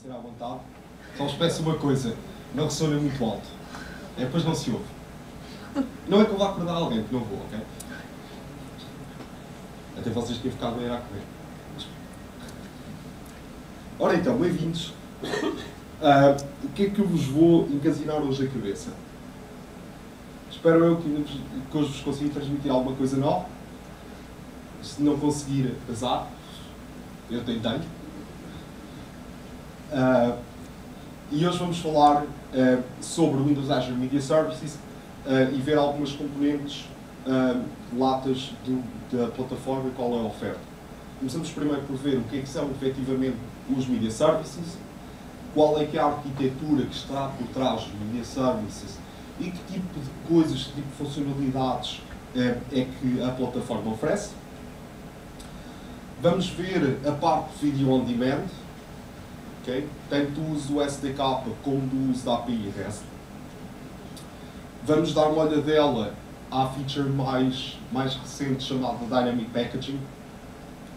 ser à vontade. Só vos peço uma coisa, não ressona muito alto. É, depois não se ouve. Não é que eu vá acordar alguém, que não vou, ok? Até vocês têm ficado bem a comer. Ora então, bem-vindos. Uh, o que é que eu vos vou encasinar hoje a cabeça? Espero eu que, que hoje vos consiga transmitir alguma coisa nova. Se não conseguir, azar. Eu tentei. Uh, e hoje vamos falar uh, sobre o Windows Azure Media Services uh, e ver algumas componentes latas do, da plataforma e qual é a oferta. Começamos primeiro por ver o que é que são efetivamente os Media Services, qual é que é a arquitetura que está por trás dos Media Services e que tipo de coisas, que tipo de funcionalidades é que a plataforma oferece. Vamos ver a parte de Video On Demand, okay? tanto do uso do SDK como do uso da API REST. Vamos dar uma olhadela à feature mais, mais recente chamada Dynamic Packaging.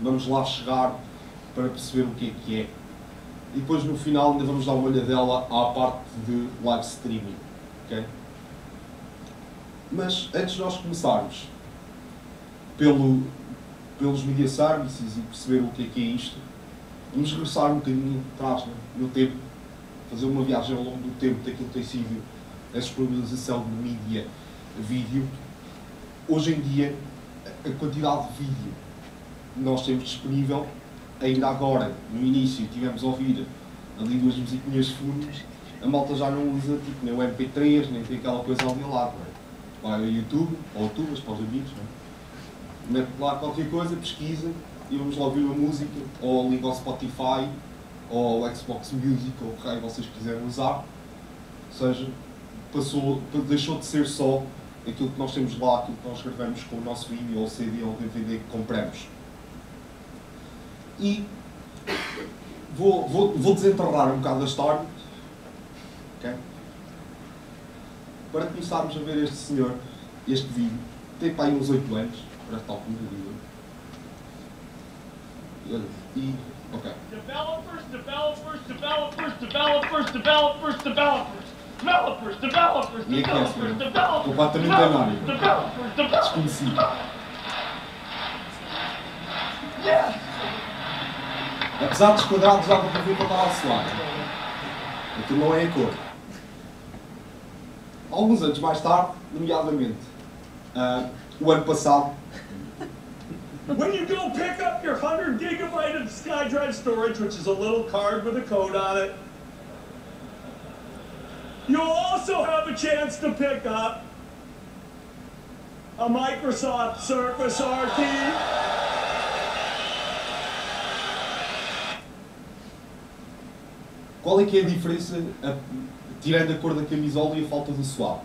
Vamos lá chegar para perceber o que é que é. E depois no final ainda vamos dar uma olhadela à parte de live streaming. Okay? Mas antes de nós começarmos pelo, pelos media services e perceber o que é que é isto, vamos regressar um bocadinho atrás né, no tempo, fazer uma viagem ao longo do tempo daquilo que tem sido a disponibilização de mídia vídeo. Hoje em dia, a quantidade de vídeo que nós temos disponível, ainda agora, no início, tivemos a ouvir ali duas musiquinhas de fundo, a malta já não usa tipo, nem o MP3, nem tem aquela coisa ao meu lado. Não é? Vai ao YouTube, ou tubas para os amigos, não é? mete lá qualquer coisa, pesquisa e vamos lá ouvir uma música, ou liga ao Spotify, ou ao Xbox Music, ou o que vocês quiserem usar. Ou seja, passou, deixou de ser só aquilo que nós temos lá, aquilo que nós gravamos com o nosso vídeo, ou CD, ou DVD que compramos. E vou, vou, vou desenterrar um bocado a história. Okay? Para começarmos a ver este senhor, este vídeo, tem para aí uns 8 anos, para tal como vídeo. E, ok. Developers, developers, developers, developers, developers, developers. Developers, developers, developers, assim, developers, completamente developers, anónimo. developers, developers. Desconhecido. Yes! Apesar dos quadrados já para ver que estava suar. Aquilo não é a cor. Alguns anos mais tarde, nomeadamente, ah, o ano passado, When you go pick up your 100 gigabyte of SkyDrive storage, which is a little card with a code on it, you'll also have a chance to pick up a Microsoft Surface RT. qual é que é a diferença, a- tirando a cor da camisola e a falta do suave?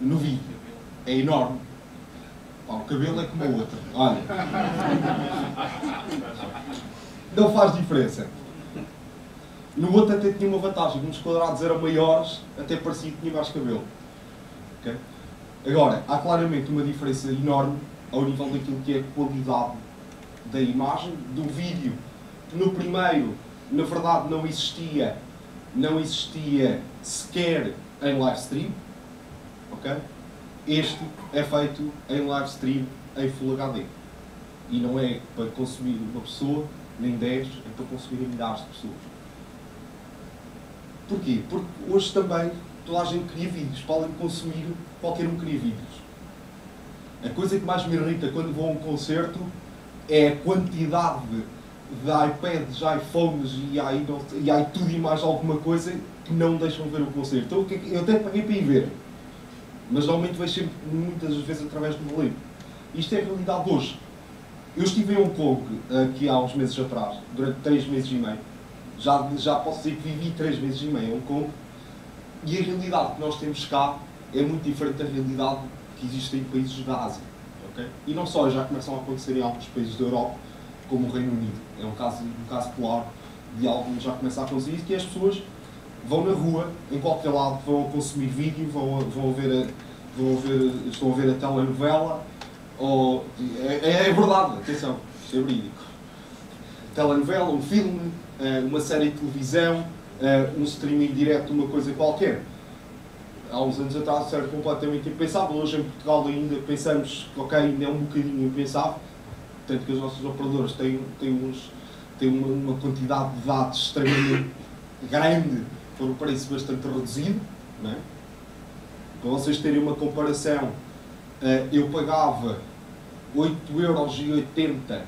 No vídeo. É enorme. Pá, o cabelo é como o outro. Olha. Não faz diferença. No outro até tinha uma vantagem, como os quadrados eram maiores, até parecia que tinha mais cabelo. Ok? Agora, há claramente uma diferença enorme ao nível daquilo que é a qualidade da imagem, do vídeo. No primeiro, na verdade, não existia, não existia sequer em live stream. Ok? Este é feito em live stream em Full HD. E não é para consumir uma pessoa, nem 10, é para consumir milhares de pessoas. Porquê? Porque hoje também toda a gente cria vídeos, podem consumir, qualquer um cria vídeos. A coisa que mais me irrita quando vou a um concerto é a quantidade de iPads, iPhones e aí, e tudo e mais alguma coisa que não deixam ver o concerto. Então, é eu até paguei para ir ver, mas normalmente vejo sempre, muitas vezes, através do livro. Isto é a realidade de hoje. Eu estive em Hong Kong aqui há uns meses atrás, durante três meses e meio. Já, já posso dizer que vivi três meses e meio em Hong Kong. E a realidade que nós temos cá é muito diferente da realidade que existe em países da Ásia. ok? E não só, já começam a acontecer em alguns países da Europa, como o Reino Unido. É um caso, um caso claro de algo que já começa a acontecer que as pessoas vão na rua, em qualquer lado, vão consumir vídeo, vão, vão, ver, vão ver, estão a ver a telenovela, ou, é, é verdade, atenção, isto é verídico. Telenovela, um filme, uh, uma série de televisão, uh, um streaming direto, uma coisa qualquer. Há uns anos atrás era completamente impensável. Hoje em Portugal ainda pensamos que ok, ainda é um bocadinho impensável. Tanto que as nossas operadoras têm, têm, uns, têm uma, uma quantidade de dados extremamente grande por um preço bastante reduzido. Não é? Para vocês terem uma comparação, uh, eu pagava 8,80€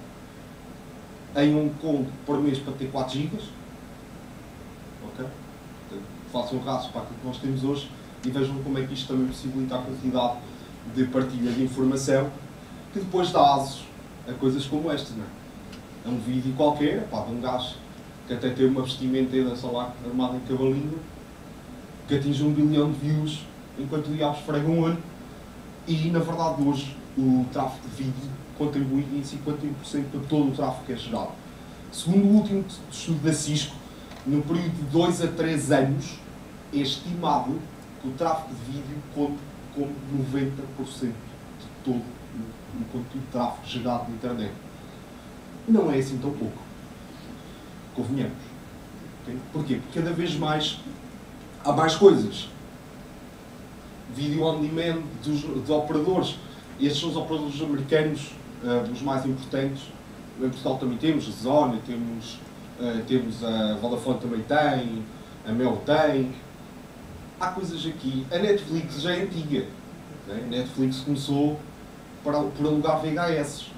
em um conto por mês para ter 4 GB. Ok? façam um raço para aquilo que nós temos hoje e vejam como é que isto também possibilita a quantidade de partilha de informação que depois dá asos a coisas como esta, não é? É um vídeo qualquer, pá, de um gajo que até tem uma vestimenta da solar armada em cavalinho que atinge um bilhão de views enquanto o diabo esfrega um olho e na verdade hoje o tráfego de vídeo contribui em 51% para todo o tráfego é gerado. Segundo o último estudo da Cisco, no período de 2 a 3 anos, é estimado que o tráfego de vídeo conte com 90% de todo o conteúdo de tráfego gerado na internet. Não é assim tão pouco. Convenhamos. Okay? Porquê? Porque cada vez mais há mais coisas. Vídeo on demand dos, de operadores. Estes são os operadores americanos, uh, os mais importantes. Em Portugal também temos a Zona, temos, uh, temos a Vodafone também tem, a Mel tem. Há coisas aqui. A Netflix já é antiga. Né? A Netflix começou para, por alugar VHS.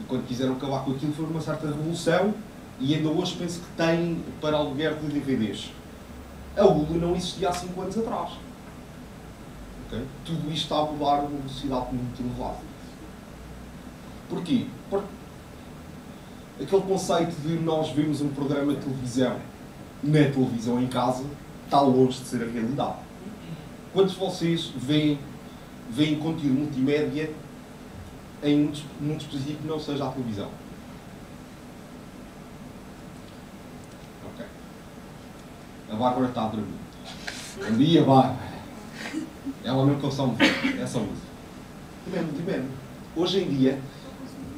E quando quiseram acabar com aquilo foi uma certa revolução e ainda hoje penso que tem para aluguer de DVDs. A Hulu não existia há 5 anos atrás. Okay? Tudo isto está a mudar a velocidade muito elevada. Porquê? Porque aquele conceito de nós vemos um programa de televisão na televisão em casa está longe de ser a realidade. Quantos de vocês veem, veem conteúdo multimédia em um dispositivo que não seja a televisão? Ok. A Bárbara está a dormir. Bom dia, Bárbara. Ela não consome essa música. Depende, depende. Hoje em dia,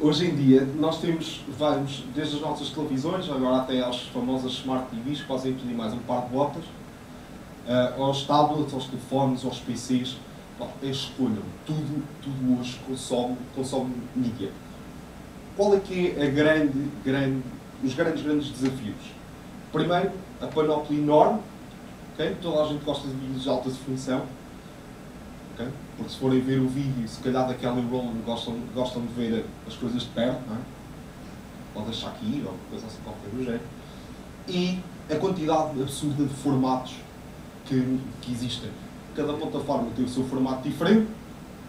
hoje em dia, nós temos, vamos, desde as nossas televisões, agora até às famosas Smart TVs, que podem pedir mais um par de botas, uh, aos tablets, aos telefones, aos PCs, escolham. Tudo, tudo hoje consome, consome mídia. Qual é que é a grande, grande, os grandes, grandes desafios? Primeiro, a panóplia enorme, okay? toda a gente gosta de vídeos de alta definição, okay? porque se forem ver o vídeo, se calhar da Kelly Rowland gostam, gostam de ver as coisas de perto, não é? ou da Shakira, ou coisa assim qualquer do género, e a quantidade absurda de formatos que, que existem. Cada plataforma tem o seu formato diferente,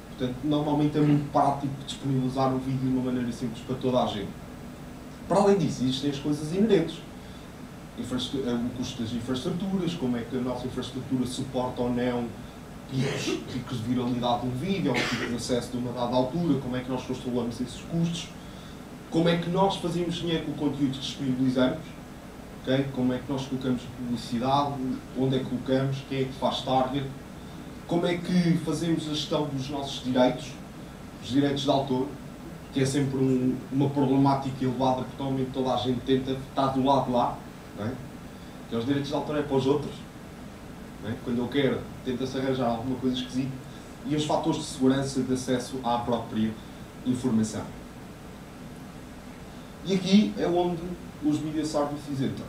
portanto, normalmente é muito prático disponibilizar o vídeo de uma maneira simples para toda a gente. Para além disso, existem as coisas inerentes. Eh, o custo das infraestruturas, como é que a nossa infraestrutura suporta ou não picos, picos de viralidade de um vídeo, ou pico de acesso de uma dada altura, como é que nós controlamos esses custos, como é que nós fazemos dinheiro com o conteúdo que disponibilizamos, okay? como é que nós colocamos publicidade, onde é que colocamos, quem é que faz target, como é que fazemos a gestão dos nossos direitos, os direitos de autor, que é sempre um, uma problemática elevada, porque normalmente toda a gente tenta estar do lado lá, é? que os direitos de autor é para os outros, é? quando eu quero, tenta-se arranjar alguma coisa esquisita, e os fatores de segurança de acesso à própria informação. E aqui é onde os media services entram.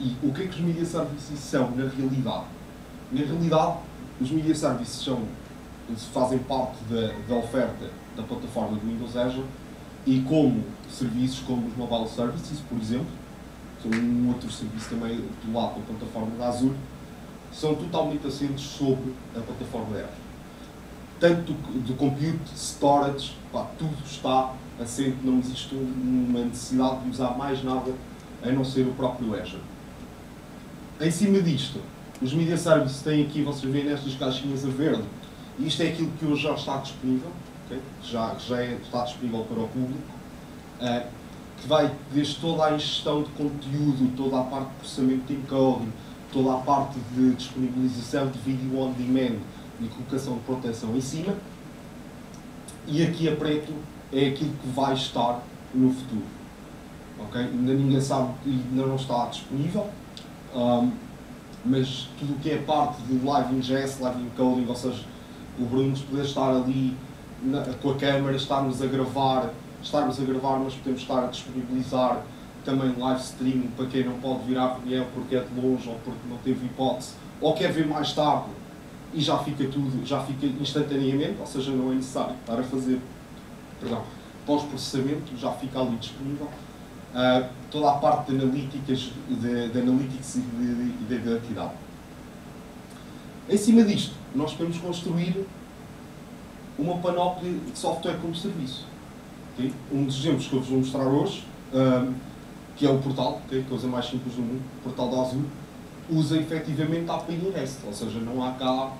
E o que é que os media services são na realidade? Na realidade, os media services são, fazem parte da, da oferta da plataforma do Windows Azure e como serviços como os Mobile Services, por exemplo, um outro serviço também do lado da plataforma da Azure, são totalmente assentes sobre a plataforma da Azure. Tanto do compute, storage, pá, tudo está assente, não existe uma necessidade de usar mais nada a não ser o próprio Azure. Em cima disto, os Media Services têm aqui, vocês veem nestas caixinhas a verde, isto é aquilo que hoje já está disponível, okay? já, já é, está disponível para o público, uh, que vai desde toda a ingestão de conteúdo, toda a parte de processamento de encoding, toda a parte de disponibilização de vídeo on demand e colocação de proteção em cima, e aqui a preto é aquilo que vai estar no futuro. ok? Ainda ninguém sabe e ainda não está disponível. Um, mas tudo o que é parte de live ingest, live encoding, ou seja, o Bruno poder estar ali na, com a câmera, estarmos a gravar, estarmos a gravar, mas podemos estar a disponibilizar também live streaming para quem não pode vir à reunião porque é de longe ou porque não teve hipótese, ou quer ver mais tarde e já fica tudo, já fica instantaneamente, ou seja, não é necessário estar a fazer, perdão, pós-processamento, já fica ali disponível. Uh, toda a parte de analíticas, de, de analytics e de, de, de identidade. Em cima disto, nós podemos construir uma panóplia de software como serviço. Okay? Um dos exemplos que eu vos vou mostrar hoje, um, que é o portal, okay? é coisa mais simples do mundo, o portal da Azul, usa efetivamente a API REST, ou seja, não há cá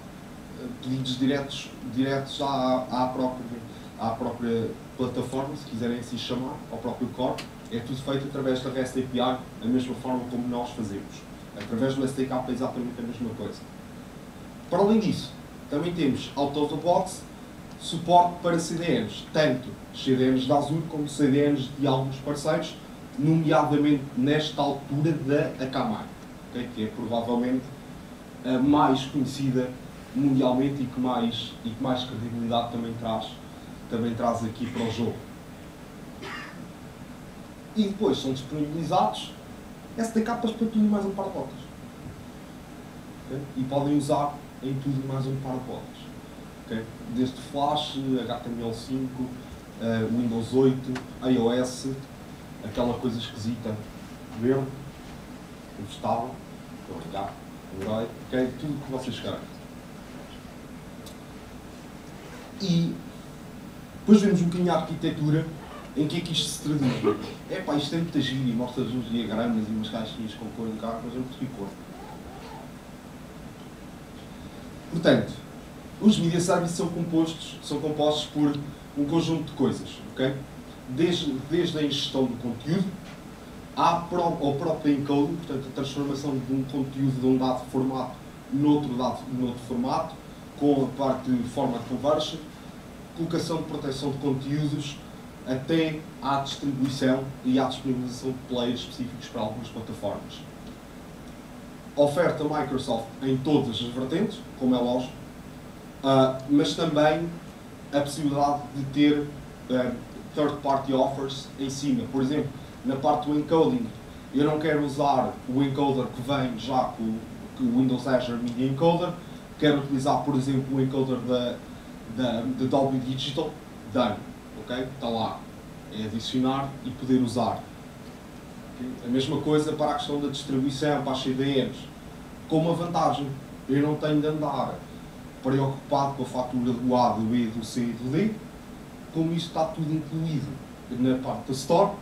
eh, pedidos diretos, diretos à, à, própria, à própria plataforma, se quiserem assim chamar, ao próprio core. É tudo feito através da REST API, da mesma forma como nós fazemos. Através do SDK é exatamente a mesma coisa. Para além disso, também temos out of the box suporte para CDNs, tanto CDNs da Azure como CDNs de alguns parceiros, nomeadamente nesta altura da Akamai, okay? que é provavelmente a mais conhecida mundialmente e que mais, e que mais credibilidade também traz, também traz aqui para o jogo. E depois são disponibilizados SDKs para tudo e mais um par de botas. Okay? E podem usar em tudo e mais um par de botas. Okay? Desde Flash, HTML5, uh, eh, Windows 8, iOS, aquela coisa esquisita verde, vegetal, obrigado, Android, ok? Tudo que vocês querem. E depois vemos um bocadinho a arquitetura em que é que isto se traduz. É pá, isto é muito giro e mostra-vos uns diagramas e umas caixinhas com cor de carro, mas eu não percebi cor. Portanto, os media services são compostos, são compostos por um conjunto de coisas, ok? Desde, desde a ingestão do conteúdo à ao próprio encoding, portanto, a transformação de um conteúdo de um dado formato noutro, dado, noutro formato, com a parte de forma de conversion, colocação de proteção de conteúdos, até à distribuição e à disponibilização de players específicos para algumas plataformas. Oferta Microsoft em todas as vertentes, como é lógico, uh, mas também a possibilidade de ter uh, third-party offers em cima. Por exemplo, na parte do encoding, eu não quero usar o encoder que vem já com, com o Windows Azure Media Encoder, quero utilizar, por exemplo, o encoder da, da, da Dolby Digital, done, ok? Está lá, é adicionar e poder usar. A mesma coisa para a questão da distribuição, para as CDNs. Com uma vantagem, eu não tenho de andar preocupado com a fatura do A, do B, do C e do D, como isto está tudo incluído na parte da Store,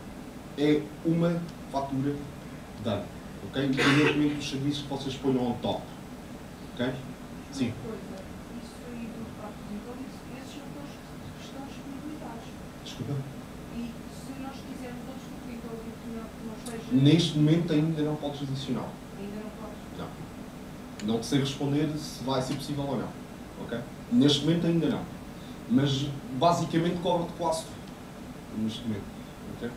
é uma fatura done. Ok? Independentemente dos serviços que vocês ponham on top. Ok? Sim. Desculpa. E se nós quisermos outros que não, seja. Neste momento ainda não podes adicionar. Ainda não podes? Não. Não sei responder se vai ser possível ou não. Ok? Neste momento ainda não. Mas basicamente cobra-te quase tudo. Neste momento. Ok?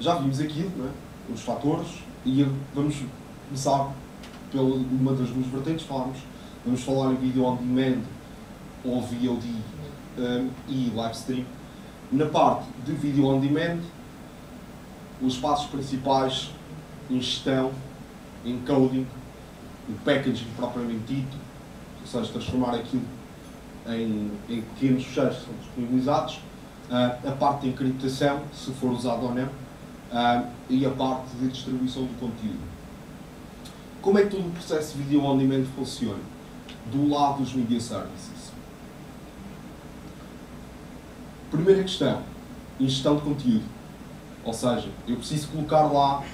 Já vimos aquilo, é? os fatores, e vamos começar pela uma das duas vertentes, falamos, vamos falar em vídeo on demand ou VOD um, e live stream. Na parte de vídeo on demand, os passos principais em gestão, encoding, o packaging propriamente dito, ou seja, transformar aquilo em, em pequenos fecheiros que são disponibilizados, uh, a parte de encriptação, se for usado ou não, uh, e a parte de distribuição do conteúdo. Como é que todo o processo de video on demand funciona? Do lado dos media services. Primeira questão, ingestão de conteúdo. Ou seja, eu preciso colocar lá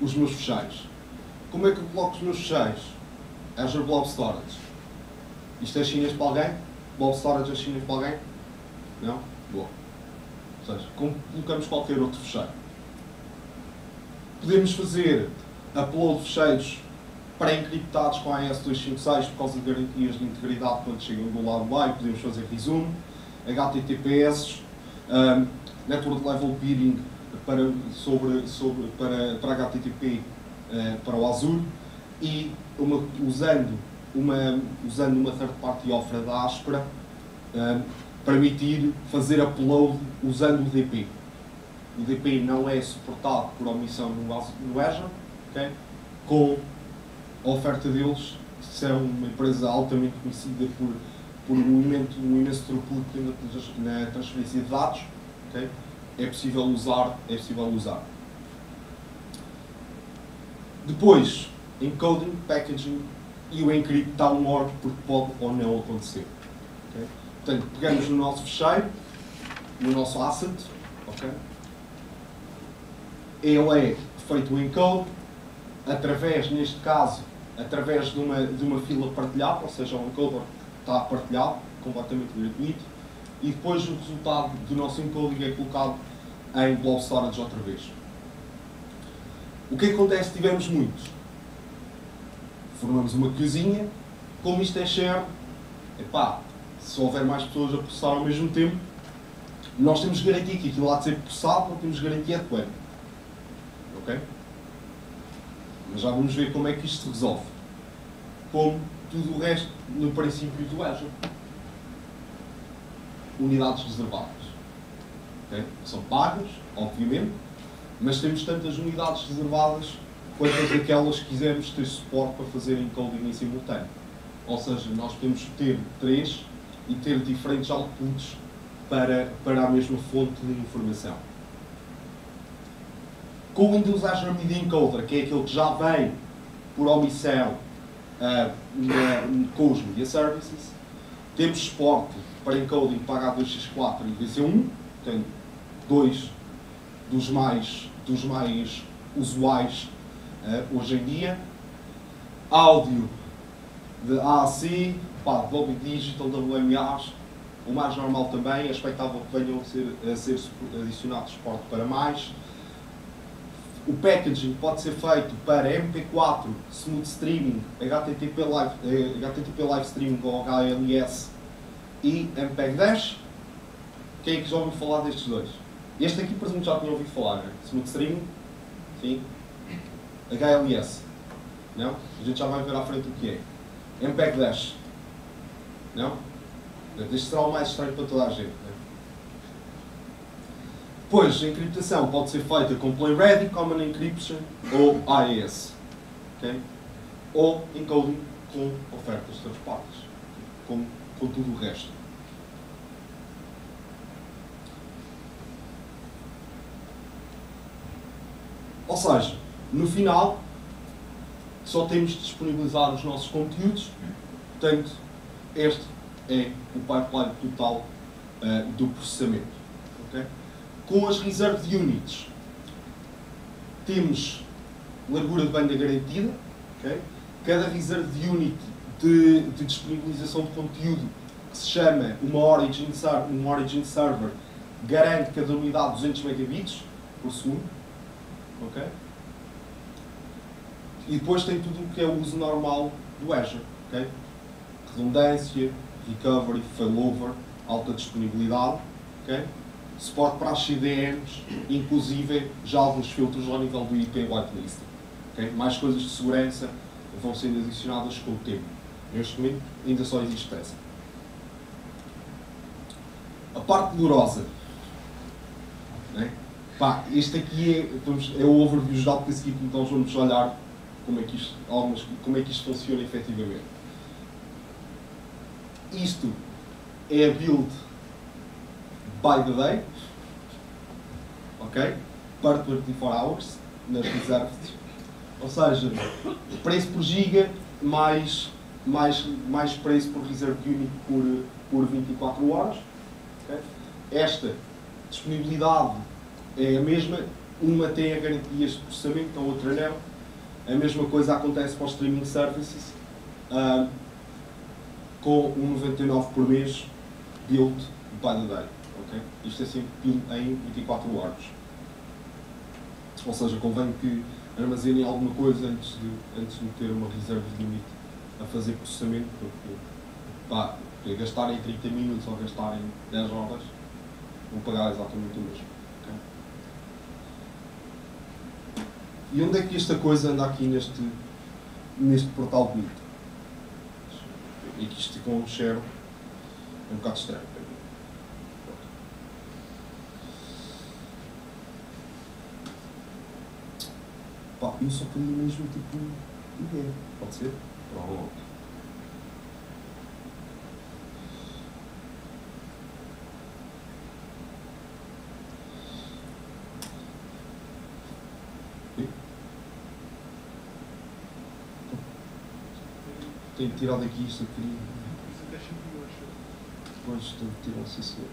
os meus fecheiros. Como é que eu coloco os meus fecheiros? Azure Blob Storage. Isto é chinês para alguém? Blob Storage é chinês para alguém? Não? Boa. Ou seja, como colocamos qualquer outro fecheiro. Podemos fazer upload fecheiros pré-encriptados com a AES256 por causa de garantias de integridade quando chegam do lado e podemos fazer resumo, HTTPS, Um, network Level Peering para, sobre, sobre, para, para HTTP uh, para o Azure e uma, usando, uma, usando uma third party offer da Aspera um, permitir fazer upload usando o DP. O DP não é suportado por omissão no, no Azure, okay? com a oferta deles, são uma empresa altamente conhecida por, por um, imenso, um imenso throughput na transferência de dados, okay? é possível usar, é possível usar. Depois, encoding, packaging e o encrypt downward porque pode ou não acontecer. Okay? Portanto, pegamos no nosso fecheiro, no nosso asset, okay? ele é feito o encode, através, neste caso, através de uma, de uma fila partilhada, ou seja, o encoder está partilhado, completamente gratuito, e depois o resultado do nosso encoding é colocado em blob storage outra vez. O que acontece se tivermos muitos? Formamos uma cozinha, como isto é share, epá, se houver mais pessoas a processar ao mesmo tempo, nós temos garantia que aquilo há de ser processado, não temos garantia de quando. Ok? Mas já vamos ver como é que isto se resolve. Como tudo o resto no princípio do Azure. Unidades reservadas. Okay? São pagas, obviamente, mas temos tantas unidades reservadas quantas aquelas que quisermos ter suporte para fazer encoding em simultâneo. Ou seja, nós podemos ter três e ter diferentes outputs para, para a mesma fonte de informação. Com o Windows Azure Media Encoder, que é aquele que já vem por omissão uh, na, com os Media Services, temos suporte para encoding para H264 e VC1, portanto, dois dos mais, dos mais usuais uh, hoje em dia. Áudio de AAC, pá, Dolby Digital, WMAs, o mais normal também, é expectável que venham a ser, a ser adicionados suporte para mais. O packaging pode ser feito para MP4, Smooth Streaming, HTTP Live, eh, HTTP Live Streaming ou HLS e MPEG 10. Quem é que já ouviu falar destes dois? Este aqui, presumo, já tinha ouvido falar, né? Smooth sim. HLS, não? A gente já vai ver à frente o que é. MPEG 10, não? Este será o mais estranho para toda a gente. Né? Depois, a encriptação pode ser feita com Plain Ready, Common Encryption ou AES. Okay? Ou encoding com ofertas de partes, com, com tudo o resto. Ou seja, no final, só temos de disponibilizar os nossos conteúdos, portanto, este é o pipeline total uh, do processamento. Okay? Com as reserved units, temos largura de banda garantida. Okay? Cada reserved unit de, de, disponibilização de conteúdo, que se chama uma Origin, um origin Server, garante cada unidade 200 megabits por segundo. Okay? E depois tem tudo o que é o uso normal do Azure. Redundância, recovery, failover, alta disponibilidade, suporte para as CDNs, inclusive já alguns filtros ao nível do IP whitelist. Mais coisas de segurança vão sendo adicionadas com o tempo. Neste momento ainda só existe essa. A parte dolorosa. Né? Pá, este aqui é, é o overview geral que a seguir então vamos olhar como é que isto, algumas, como é que isto funciona efetivamente. Isto é a build by the day, ok? Per 24 hours, nas reservas. Ou seja, preço por giga mais, mais, mais preço por reserve unit por, por 24 horas. Okay? Esta disponibilidade é a mesma, uma tem a garantias de processamento, a outra não. A mesma coisa acontece para os streaming services. Uh, com um 99 por mês build by the day. Okay? Isto é sempre build em 24 horas. Ou seja, convém que armazenem alguma coisa antes de, antes de meter uma reserva de limite a fazer processamento, porque pá, gastarem 30 minutos ou gastarem 10 horas Vão pagar exatamente o mesmo. ok? E onde é que esta coisa anda aqui neste, neste portal bonito? E que isto com um cheiro é um bocado estranho. Pá, eu só queria mesmo tipo ideia. Pode ser? E? Tenho que tirar daqui isto aqui. Depois tenho que tirar sim senhor.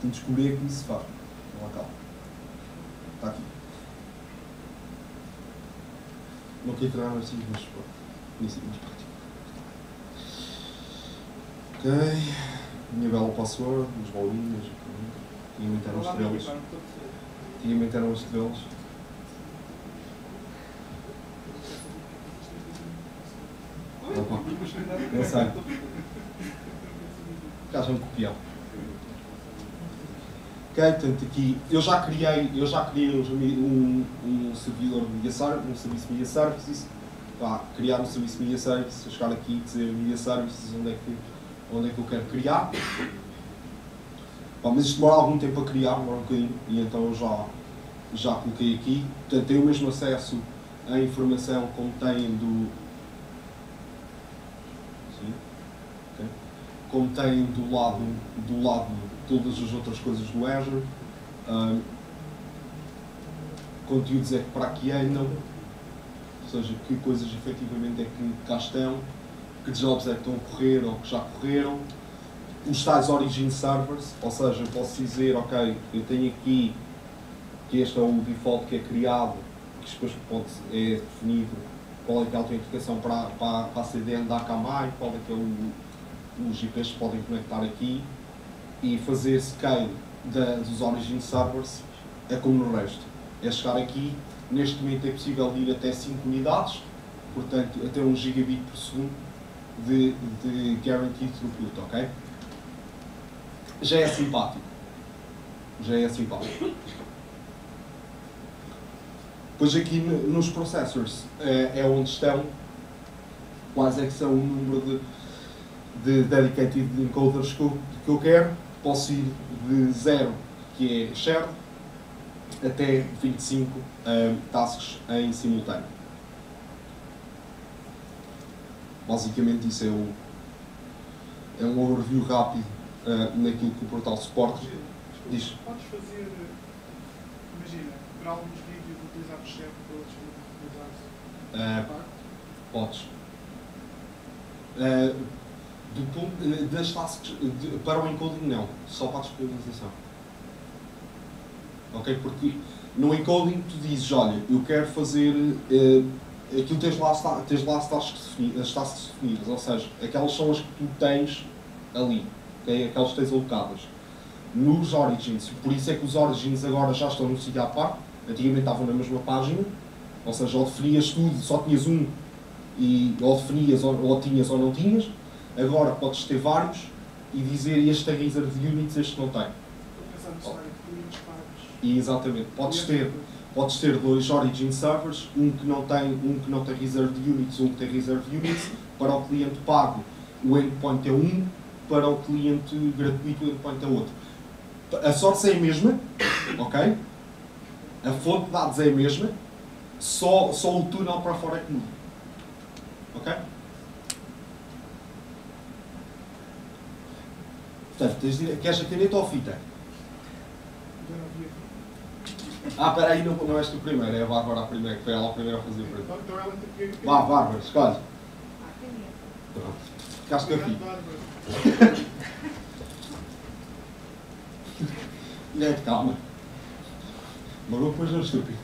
Tenho que descobrir como se faz. Não há calma. Está aqui. Não quero tirar assim, mas pronto. Nisso mais prático. Ok. Minha bela password, as bolinhas. Tinha que meter as estrelas. Tinha que meter as estrelas. Opa, não sei. Já um copião. Ok, portanto aqui eu já criei, eu já criei um, um, servidor de media service, um serviço media services, Pá, criar um serviço media services, chegar aqui e dizer media services onde é que, onde é que eu quero criar. Pá, mas isto demora algum tempo a criar, demora um bocadinho, e então eu já, já coloquei aqui. Portanto, tem o mesmo acesso à informação como tem do. Sim. ok. Como tem do lado, do lado todas as outras coisas do Azure. Ahm, conteúdos é que para aqui andam, ou seja, que coisas efetivamente é que cá estão, que jobs é que estão a correr ou que já correram. Os tais origin servers, ou seja, posso dizer, ok, eu tenho aqui que este é o default que é criado, que depois pode, é definido qual é é a autenticação para, para, para a CDN da Akamai, qual é que é o, os IPs podem conectar aqui e fazer scale da, dos origin servers é como no resto. É chegar aqui, neste momento é possível ir até 5 unidades, portanto até 1 gigabit por segundo de, de guaranteed throughput, ok? Já é simpático. Já é simpático. Pois aqui no- nos processors é, é onde estão quais é que são o número de, de dedicated encoders que eu, que eu quero. Posso ir de 0, que é shared, até 25 um, tasks em simultâneo. Basicamente isso é um, é um overview rápido uh, naquilo que o portal suporta. Diz. Podes fazer, eh, imagina, para alguns vídeos utilizar o chat, para outros utilizar Uh, Podes. Eh, do eh, das tasks, de- para o encoding não, só para a disponibilização. Ok? Porque no encoding tu dizes, olha, eu quero fazer eh, aquilo tens lá, tens lá as, tasks defini- as tasks definidas, ou seja, aquelas são as que tu tens ali, ok? aquelas que tens alocadas. Nos Origins, por isso é que os Origins agora já estão no sítio à parte, antigamente estavam na mesma página, ou seja, ou definias tudo, só tinhas um, e ou definias ou, ou tinhas ou não tinhas, agora podes ter vários e dizer este tem reserve units, este não tem. E exatamente, podes ter, podes ter dois Origin servers, um que não tem, um que não tem reserve units, um que tem reserve units, para o cliente pago o endpoint é um, para o cliente gratuito o endpoint é outro. A source é a mesma, ok? A fonte de dados é a mesma, só, só o túnel para fora é que muda. Ok? Portanto, tens de, queres a caneta ou a fita? Ah, espera aí, não, não és tu primeiro, é a Bárbara a primeira, que foi ela a primeira a fazer o. Então, então ela tem que. Vá, Bárbara, escolhe. Ah, caneta. Pronto. Ficaste com a fita. Gente, calma. Mas depois não é estúpido.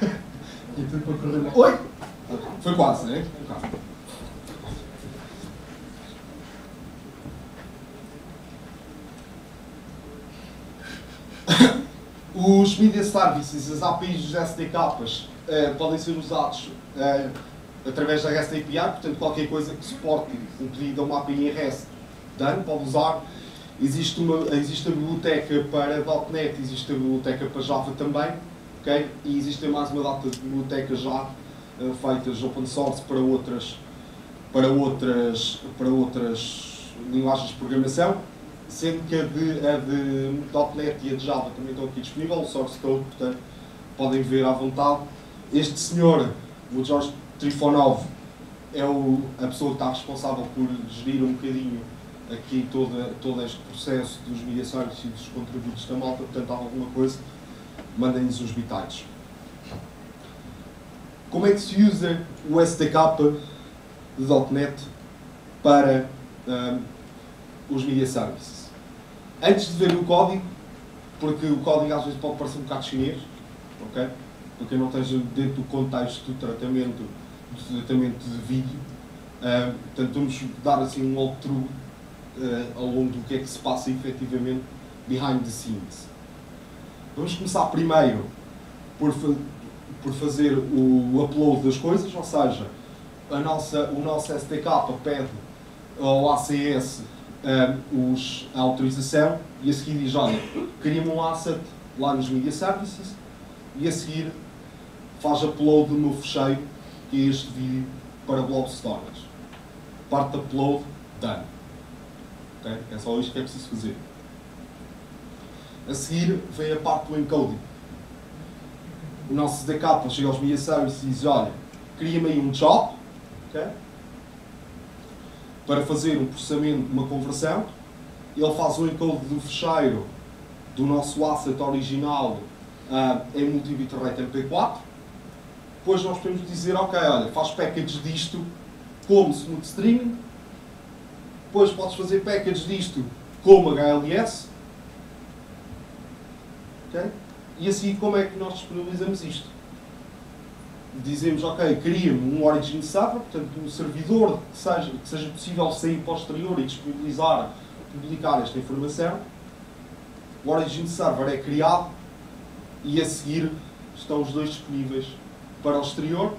E tudo para correr. Oi! Foi quase, né? Foi quase. Os Media Services, as APIs dos SDKs, eh, podem ser usados eh, através da REST API, portanto qualquer coisa que suporte um pedido a uma API em REST, dano, pode usar. Existe, uma, existe a biblioteca para .NET, existe a biblioteca para Java também, ok? E existem mais uma data de bibliotecas já eh, feitas open source para outras, para outras, para outras linguagens de programação, sendo que a de, a de e a de Java também estão aqui disponível, o source code, portanto, podem ver à vontade. Este senhor, o Jorge Trifonov, é o, a pessoa que está responsável por gerir um bocadinho aqui toda, todo este processo dos media services e dos contributos da malta, portanto, há alguma coisa, mandem-nos os bitites. Como é que se usa o SDK de .NET para um, os media services? Antes de ver o código, porque o código às vezes pode parecer um bocado chinês, ok? Porque não esteja dentro do contexto do tratamento, do tratamento de vídeo. Uh, portanto, vamos dar assim um walkthrough uh, ao longo do que é que se passa efetivamente behind the scenes. Vamos começar primeiro por, fa por fazer o upload das coisas, ou seja, a nossa, o nosso SDK pede ao ACS os, a autorização e a seguir diz, olha, cria-me um asset lá nos Media Services e a seguir faz upload do meu fecheiro, que é este vídeo, para Blob Storage. Parte de upload, done. Okay? É só isto que é preciso fazer. A seguir vem a parte do encoding. O nosso SDK chega aos Media Services e diz, olha, cria-me aí um job, okay? Para fazer um processamento, uma conversão. Ele faz o encode do fecheiro do nosso asset original uh, em multibitrate MP4. Depois nós podemos dizer, ok, olha, faz packages disto como smooth streaming. Depois podes fazer packages disto como HLS. Okay? E assim, como é que nós disponibilizamos isto? Dizemos, ok, cria-me um Origin Server, portanto, um servidor que seja, que seja possível sair posterior e disponibilizar, publicar esta informação. O Origin Server é criado e a seguir estão os dois disponíveis para o exterior.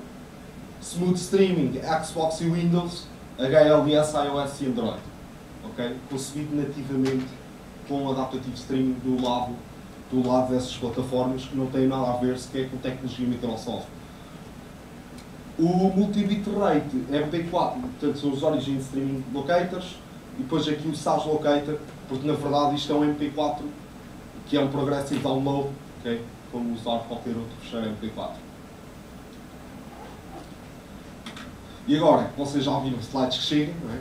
Smooth Streaming, Xbox e Windows, HLDS, iOS e Android. Okay? Concebido nativamente com Adaptative Streaming do lado, do lado dessas plataformas que não têm nada a ver sequer com tecnologia Microsoft. O multibitrate MP4, portanto, são os Origin Streaming Locators, e depois aqui o SAS Locator, porque na verdade isto é um MP4 que é um Progressive Download, okay? como usar qualquer outro fecheiro MP4. E agora, vocês já viram slides que chegam, não é?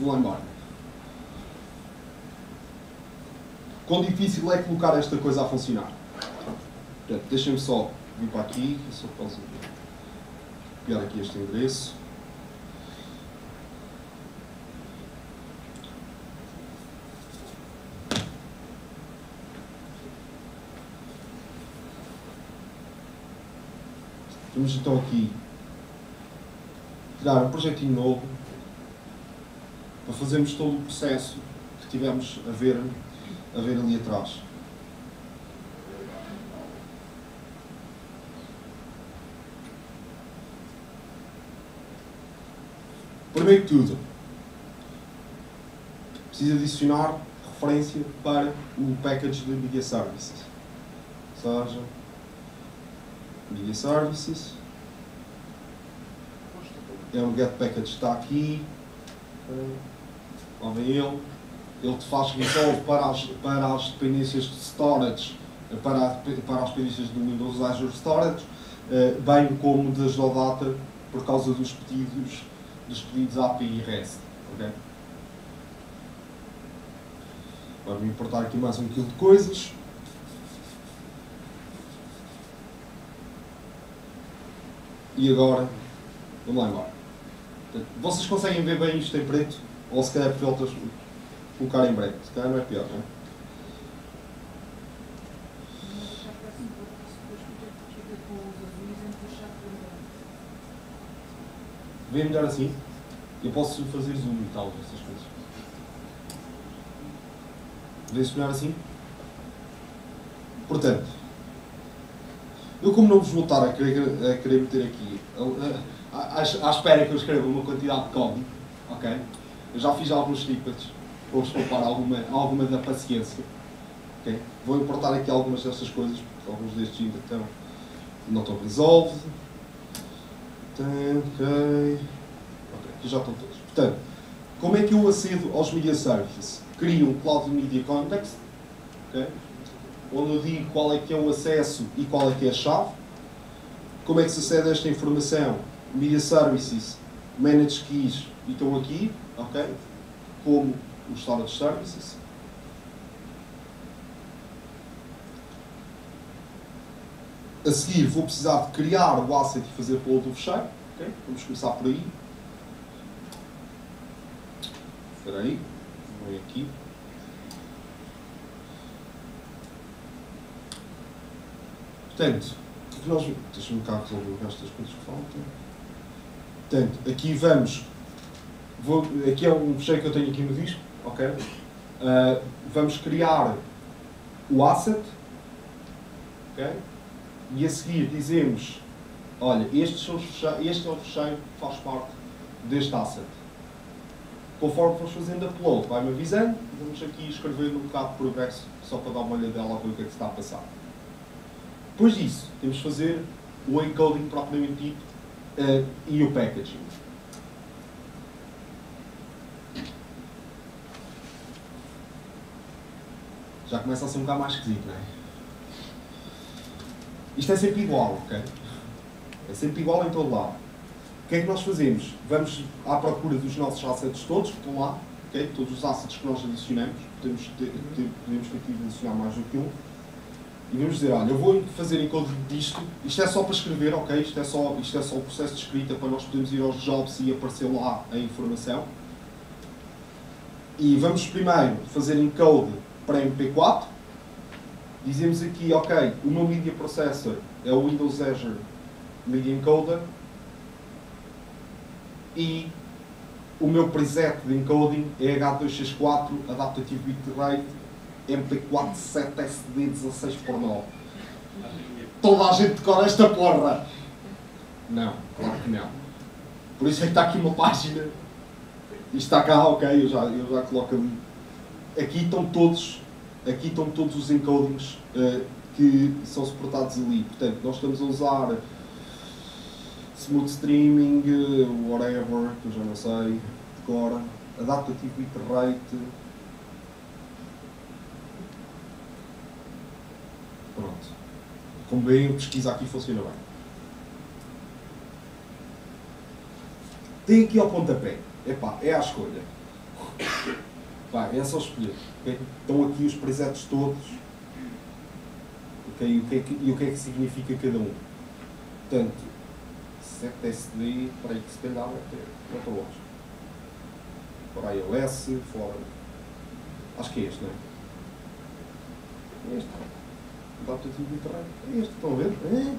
Vou lá embora. Quão difícil é colocar esta coisa a funcionar? Deixem-me só vir para aqui, só posso copiar aqui este endereço. Vamos então aqui criar um projetinho novo para fazermos todo o processo que tivemos a ver, a ver ali atrás. Primeiro de tudo, preciso adicionar referência para o package de Media Services. Ou seja, Media Services. É um get package está aqui. Lá vem ele. Ele te faz resolve para as, para as dependências de storage, para, para as dependências do Windows Azure Storage, eh, bem como das data por causa dos pedidos, dos pedidos API REST. Okay? Vamos importar aqui mais um quilo de coisas. E agora, vamos lá embora. Vocês conseguem ver bem isto em preto? Ou se calhar filtros colocar em branco? Se calhar não é pior, não é? Vê melhor assim? Eu posso fazer zoom e tal, essas coisas. Vê-se melhor assim? Portanto, eu como não vos vou estar a querer, a querer meter aqui, à, à espera que eu escreva uma quantidade de código, ok? Eu já fiz alguns snippets Vou-vos poupar alguma, alguma da paciência. ok? Vou importar aqui algumas destas coisas, porque alguns destes ainda estão, não estão resolved. Ok. Aqui já estão todos. Portanto, como é que eu acedo aos Media Services? Crio um Cloud Media Context, ok? onde eu digo qual é que é o acesso e qual é que é a chave. Como é que se acede a esta informação? Media Services, Manage Keys e estão aqui, ok? Como os Storage Services. A seguir vou precisar de criar o asset e fazer upload do fecheiro. ok? Vamos começar por aí. Espera aí, vou aqui. Portanto, o que nós. Deixa-me cá resolver o resto das coisas que faltam. Portanto, aqui vamos. Vou, aqui é um fecheiro que eu tenho aqui no disco, ok? Uh, vamos criar o asset, ok? E a seguir dizemos: olha, feche- este é o fecheiro que faz parte deste asset. Conforme fomos fazendo upload, vai-me avisando, vamos aqui escrever um bocado de progresso, só para dar uma olhadela a ver o que é que está a passar. Depois disso, temos de fazer o encoding propriamente dito eh, e o packaging. Já começa a ser um bocado mais esquisito, não é? Isto é sempre igual, ok? É sempre igual em todo lado. O que é que nós fazemos? Vamos à procura dos nossos assets todos, que estão lá, ok? Todos os assets que nós adicionamos, podemos ter, podemos ter que adicionar mais do que um. E vamos dizer, olha, eu vou fazer encoding disto, isto é só para escrever, ok? Isto é só, isto é só o processo de escrita para nós podermos ir aos jobs e aparecer lá a informação. E vamos primeiro fazer encode para MP4. Dizemos aqui, ok, o meu Media Processor é o Windows Azure Media Encoder e o meu preset de encoding é H264 Adaptative Bitrate MP4 7 SD 16 por 9. Toda a gente decora esta porra! Não, claro que não. Por isso é que está aqui uma página. Isto está cá, ok, eu já, eu já coloco ali. Aqui estão todos, aqui estão todos os encodings eh, que são suportados ali. Portanto, nós estamos a usar Smooth Streaming, eh, whatever, que eu já não sei, agora, Adaptative Bitrate. Pronto. Como veem, a pesquisa aqui funciona bem. Tem aqui ao pontapé. Epá, é à escolha. Vai, é só escolher. Ok? Estão aqui os presets todos. ok? E, o que é que, e o que é que significa cada um. Portanto, 7SD, para aí que se calhar vai ter. Para longe. Para iOS, fora. Acho que é este, não é? É este. Adaptative Bitrate. É este, estão a ver? É.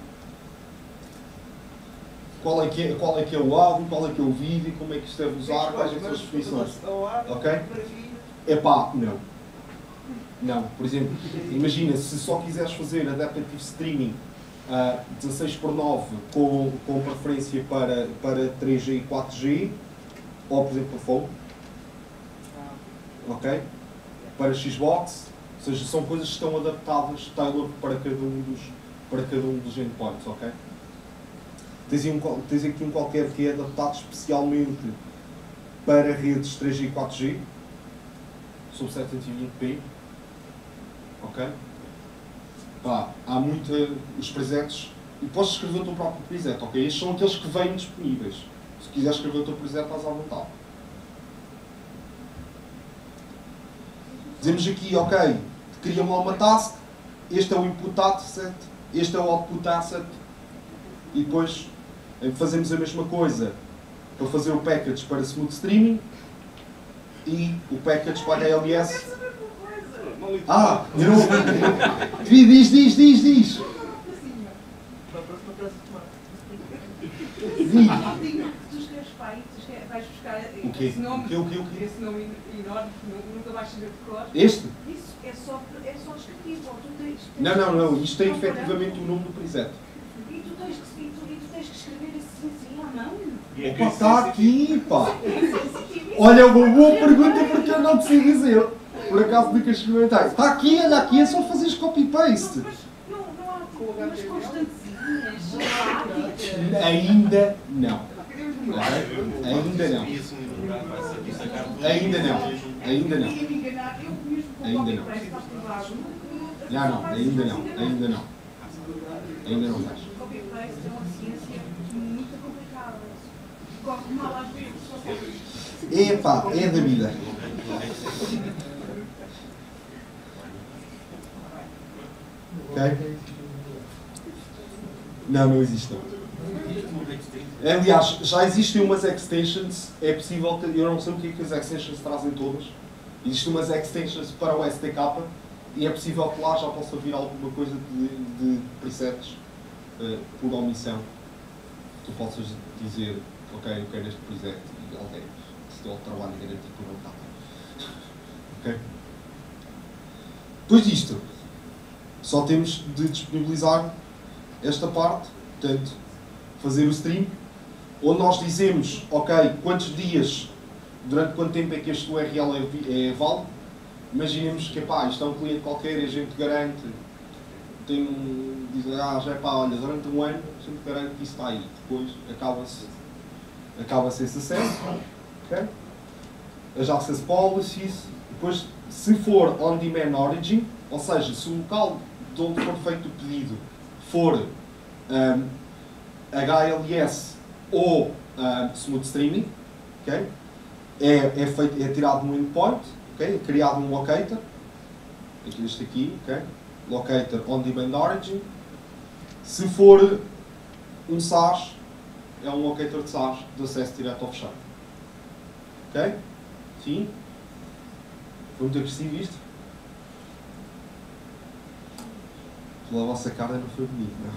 Qual é, que é, qual é que é o áudio, qual é que é o vídeo, como é que isto deve usar, quais é são as definições. Ok? Epá, não. Não, por exemplo, imagina, se só quiseres fazer adaptative streaming ah, 16 por 9 com, com preferência para, para 3G e 4G, ou por exemplo phone, ok? Para Xbox, ou seja, são coisas que estão adaptadas, tailor para cada um dos, para cada um dos endpoints, ok? Tens, um, tens aqui um qualquer que é adaptado especialmente para redes 3G e 4G, sob 720p, ok? Pá, há muita, os presets, e podes escrever o teu próprio preset, ok? Estes são aqueles que vêm disponíveis. Se quiseres escrever o teu preset, estás à vontade. Dizemos aqui, ok, cria lá uma task, este é o input asset, este é o output asset, e depois eh, fazemos a mesma coisa para fazer o package para smooth streaming e o package para HLS. Ah, eu não. Diz, diz, diz, diz. Diz. Vais buscar esse nome, esse nome enorme que nu- nunca vais saber de cor. Este? Isso é só, é só descritivo, ou tu tens... Não, não, não. Isto tem Não, efetivamente o nome do preset. E tu tens que, tu, e tu tens que escrever assim, assim à mão. Opa, está aqui, pá! Olha, é uma boa pergunta porque eu não te sei dizer. Por acaso nunca experimentei. Está aqui, olha aqui, é só fazeres copy-paste. Não, não há umas constantezinhas. Ainda não. Ainda não. Ainda não. Ainda não. Ainda não. Já não, ainda não. Ainda não. Ainda não estás. Copy paste é uma ciência muito complicada. Corre mal às vezes, Epá, é da vida. Não, não existe não. Aliás, já existem umas extensions, é possível que, eu não sei o que é que as extensions trazem todas, existem umas extensions para o SDK e é possível que lá já possa vir alguma coisa de, de presets eh, por omissão. Tu possas dizer, ok, eu quero este preset e alguém se deu o trabalho de garantir que não está. Ok? Depois disto, só temos de disponibilizar esta parte, portanto, fazer o stream, onde nós dizemos, ok, quantos dias, durante quanto tempo é que este URL é, é válido. Imaginemos que, pá, isto é um cliente qualquer e a gente garante, tem um, diz, ah, já é pá, olha, durante um ano, a gente garante que isso está aí. Depois acaba-se acaba-se esse acesso, ok? As access policies, depois, se for on-demand origin, ou seja, se o local de onde for feito o pedido for um, HLS ou um, Smooth Streaming, ok? é, é, feito, é tirado um endpoint, ok? é criado um locator, aqui este aqui, ok? locator on demand origin. Se for um SaaS, é um locator de SaaS de acesso direto ao fechado. Ok? Sim? Foi muito agressivo isto? Pela vossa foi bonito, não?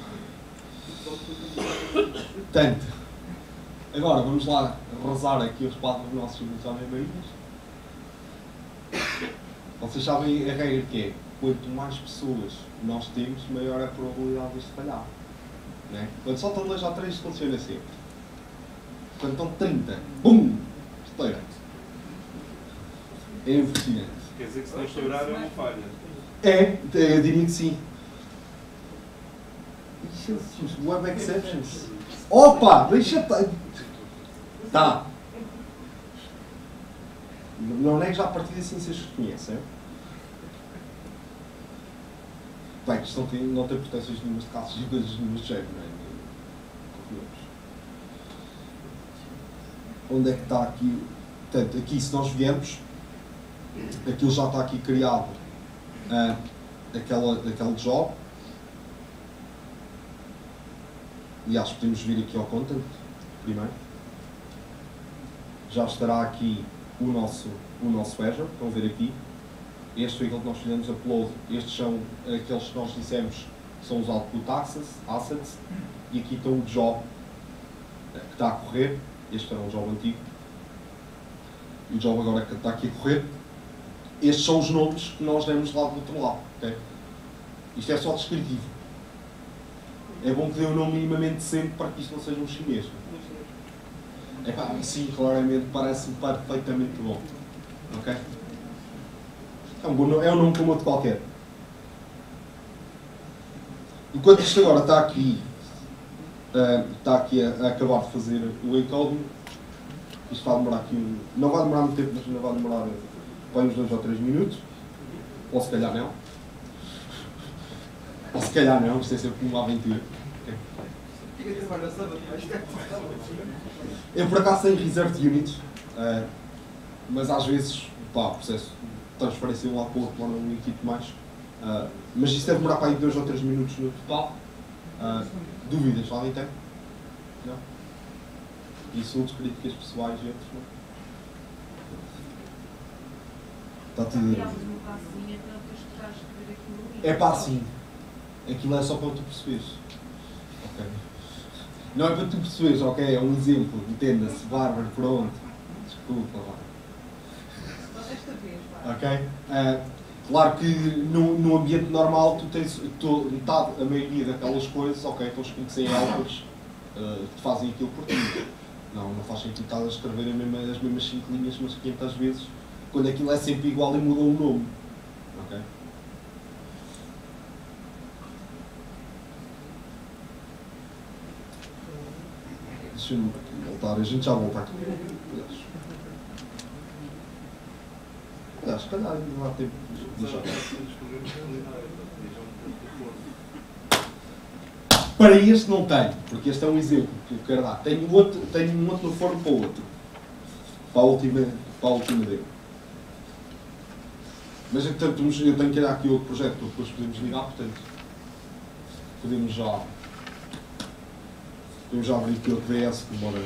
Portanto, agora vamos lá arrasar aqui os quadros dos nossos minutos homem-marinhas. Vocês sabem a regra que é, quanto mais pessoas nós temos, maior é a probabilidade disto falhar. Não é? Quando só estão dois ou três, funciona sempre. Quando estão 30, BUM! Estoura. É impressionante. Quer dizer que se não estourar é uma falha. É, eu diria que sim. Jesus, web exceptions. Opa, deixa. Tá. Não é que já a partir assim vocês reconhecem. Bem, isto não tem, não tem proteções nenhumas de casos e coisas nenhumas de género, não é? Onde é que está aqui? Portanto, aqui se nós viermos, aquilo já está aqui criado ah, aquela, aquele job. Aliás, podemos vir aqui ao content primeiro. Já estará aqui o nosso, o nosso Azure, estão a ver aqui. Este foi aquele que nós fizemos upload. Estes são aqueles que nós dissemos que são os output access, assets. E aqui está o job que está a correr. Este era um job antigo. E o job agora que está aqui a correr. Estes são os nomes que nós demos lá do outro lado. ok? Isto é só descritivo. É bom que dê um nome minimamente decente para que isto não seja um chinês. É pá, sim, claramente parece-me perfeitamente bom. Ok? É um, bom nome, é um nome como outro qualquer. Enquanto isto agora está aqui, ah, está aqui a, a acabar de fazer o encoding, isto vai demorar aqui um. Não vai demorar muito tempo, mas ainda vai demorar para uns 2 ou 3 minutos. Ou se calhar não. Ou se calhar não, isto é sempre uma aventura. Eu por acaso tenho reserved units, eh, mas às vezes pá, o processo de transferência de um lado para o outro demora um equipe mais. Eh, mas isso deve demorar para aí 2 ou 3 minutos no total. Eh, dúvidas? Alguém tem? Não? Insultos, críticas pessoais e outros? Não? Está tudo. É pá, sim. Aquilo é só para tu perceberes. Não é para tu perceberes, ok? É um exemplo. Entenda-se. Bárbaro, pronto. Desculpa vai. Ok? Ah, claro que no, no ambiente normal tu tens tu, metade, a maioria daquelas coisas, ok, estão escritos em helpers uh, fazem aquilo por ti. Não, não faz sentido estar a escrever a mesma- as mesmas 5 linhas, mas 500 vezes, quando aquilo é sempre igual e muda o nome. Ok? Deixa-me aqui voltar, a gente já volta aqui. Aliás, se calhar ainda não há tempo de. Para este não tenho, porque este é um exemplo que eu quero dar. Tenho, outro, tenho um outro no forno para o outro. Para a última, para a última dele. Mas entretanto, eu tenho que olhar aqui outro projeto que depois podemos ligar, portanto, podemos já. Podemos já aqui outro VS que demora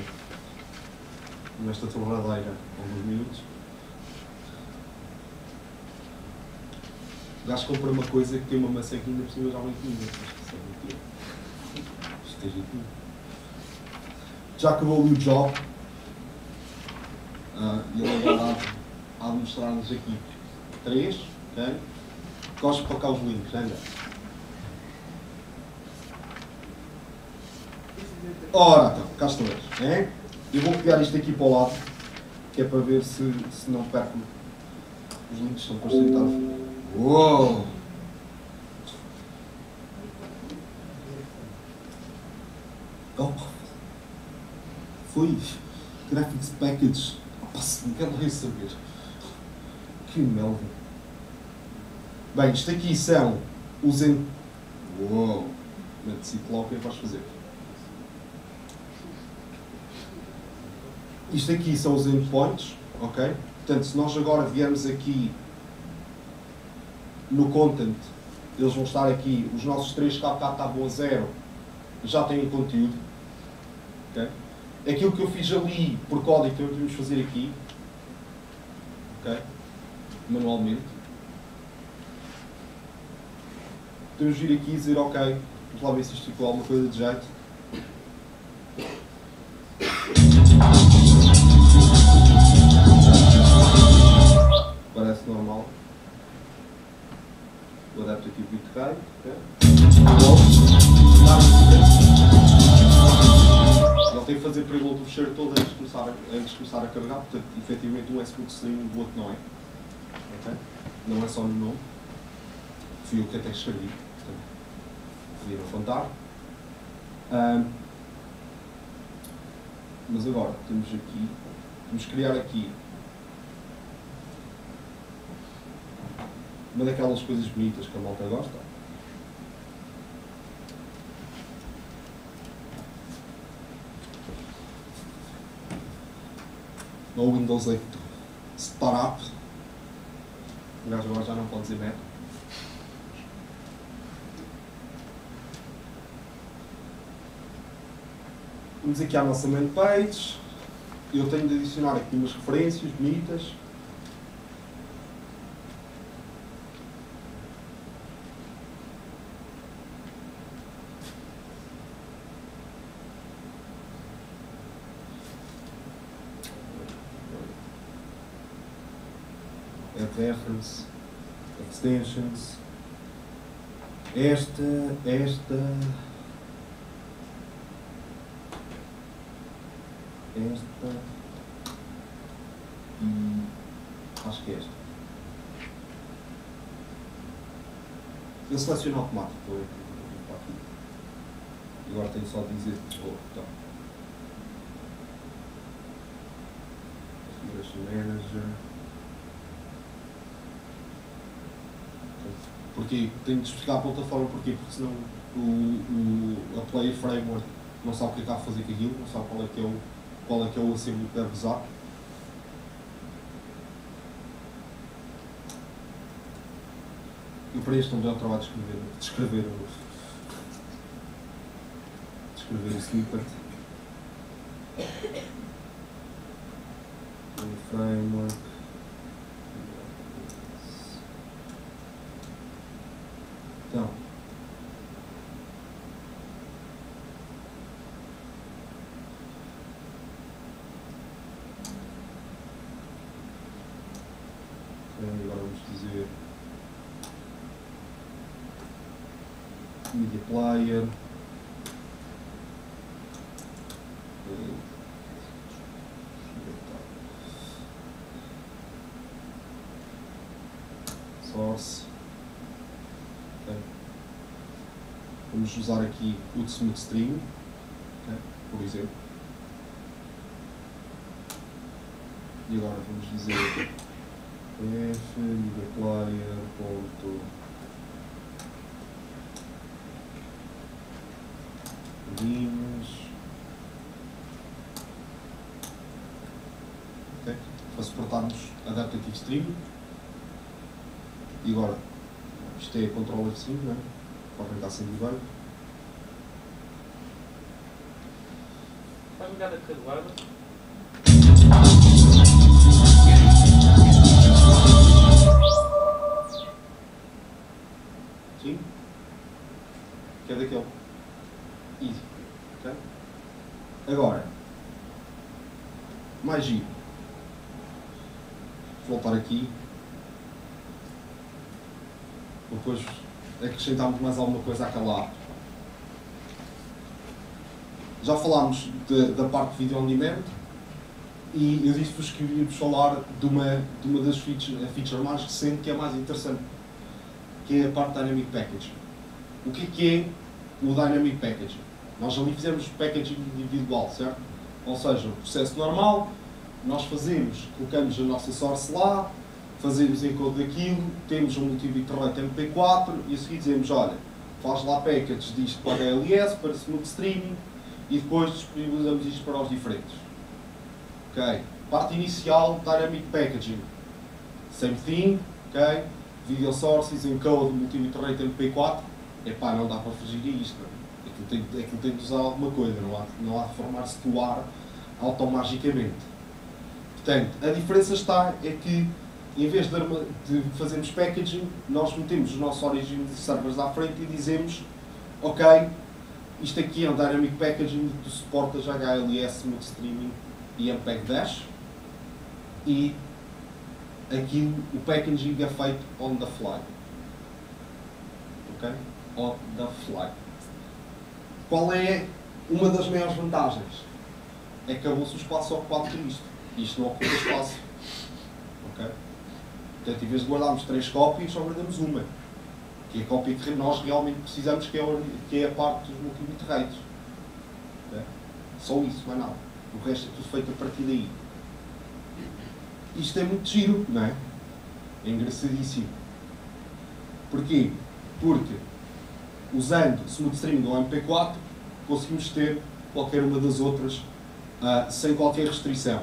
nesta torradeira alguns minutos. O gajo compra uma coisa que tem uma maçã que ainda por cima já vem isso é. Isto nenhum. Já acabou o job. Ah, ele agora há, há de mostrar-nos aqui três, ok? Gosto para cá os links, anda. Ora, então, cá estão eles. É? Eu vou pegar isto aqui para o lado, que é para ver se, se não perco. Os links estão concentrados. Uou! Oh, foi Graphics Package. Opa, se não quero saber. Que merda. Bem, isto aqui são os en... Uou! Mete ciclópia vais fazer. Isto aqui são os endpoints, ok? Portanto, se nós agora viermos aqui no content, eles vão estar aqui, os nossos 3K estavam a zero, já têm conteúdo. ok? Aquilo que eu fiz ali por código também podemos fazer aqui. ok? Manualmente. Podemos vir aqui e dizer ok, vamos lá ver se isto ficou alguma coisa de jeito. Normal. O adaptativo bitrate. ok? Ele tem que fazer preload do fecheiro todo antes de começar a, antes de começar a carregar, portanto, efetivamente um é smooth stream do outro não é. Ok? Não é só no nome. Fui eu que até escrevi, podiam apontar. Ahm, mas agora, temos aqui, vamos criar aqui uma daquelas coisas bonitas que a malta gosta. No Windows 8 Startup. Gajo agora já não pode dizer meta. Vamos aqui à nossa main page. Eu tenho de adicionar aqui umas referências bonitas. Reference, extensions. Esta, esta. Esta. E. Acho que é esta. Eu seleciono automático. Estou aqui, agora tenho só de dizer. Oh, então. Configuration Manager. Porquê? Tenho de explicar a plataforma porquê, porque senão o, o, a Player Framework não sabe o que é que há a fazer com aquilo, não sabe qual é que é o, qual é que é o assembly que deve usar. E para isto não deu trabalho de escrever, de escrever o, escrever o snippet. O framework. player. Source. Okay. vamos usar aqui o smooth string okay, por exemplo. E agora vamos dizer f player ponto linhas ok para suportarmos Adaptative Stream e agora isto é controller sim, não é? Para arrancar sem bem Vai ligar a cadoada. Sim? Que é daquele. Easy. Ok? Agora, mais giro. Vou voltar aqui. Depois acrescentarmos mais alguma coisa àquela app. Já falámos de- da parte de vídeo on demand e eu disse-vos que iríamos falar de uma, de uma das features, a feature mais recente que é mais interessante, que é a parte Dynamic Packaging. O que é que é o Dynamic Packaging? Nós ali fizemos packaging individual, certo? Ou seja, o processo normal, nós fazemos, colocamos a nossa source lá, fazemos encode daquilo, temos um multibit-rate MP4 e a seguir dizemos, olha, faz lá package disto para HLS, para Smooth Streaming e depois disponibilizamos isto para os diferentes. Ok? Parte inicial, Dynamic Packaging. Same thing, ok? Video sources, encode, multibit-rate MP4. Epá, não dá para fugir a isto. Não é? Aquilo, tem, tem de usar alguma coisa, não há, não há de formar-se do ar automagicamente. Portanto, a diferença está é que em vez de, de fazermos packaging, nós metemos os nossos origin servers à frente e dizemos ok, isto aqui é um Dynamic Packaging que suporta HLS, Smooth Streaming e MPEG Dash e aquilo, o packaging é feito on the fly. Ok? On the fly. Qual é uma das maiores vantagens? É que acabou-se o espaço ocupado por isto. Isto não ocupa espaço. Ok? Portanto, em vez de guardarmos três cópias, só guardamos uma. Que é a cópia que nós realmente precisamos, que é a, que é a parte dos multibit rates. Ok? Só isso, mais nada. O resto é tudo feito a partir daí. Isto é muito giro, não é? É engraçadíssimo. Porquê? Porque usando Smooth Streaming ou MP4 conseguimos ter qualquer uma das outras ah, sem qualquer restrição.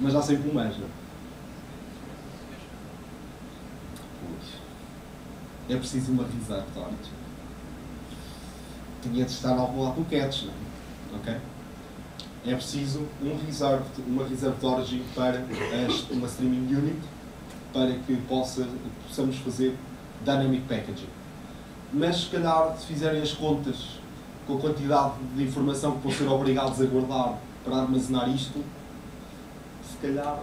Mas há sempre um mas, não é? É preciso uma de origin. Tinha de estar lado com catch, não é? Ok? É preciso um reserve, uma reserve de origin para uma streaming unit para que possa, possamos fazer dynamic packaging. Mas se calhar se fizerem as contas com a quantidade de informação que vão ser obrigados a guardar para armazenar isto, se calhar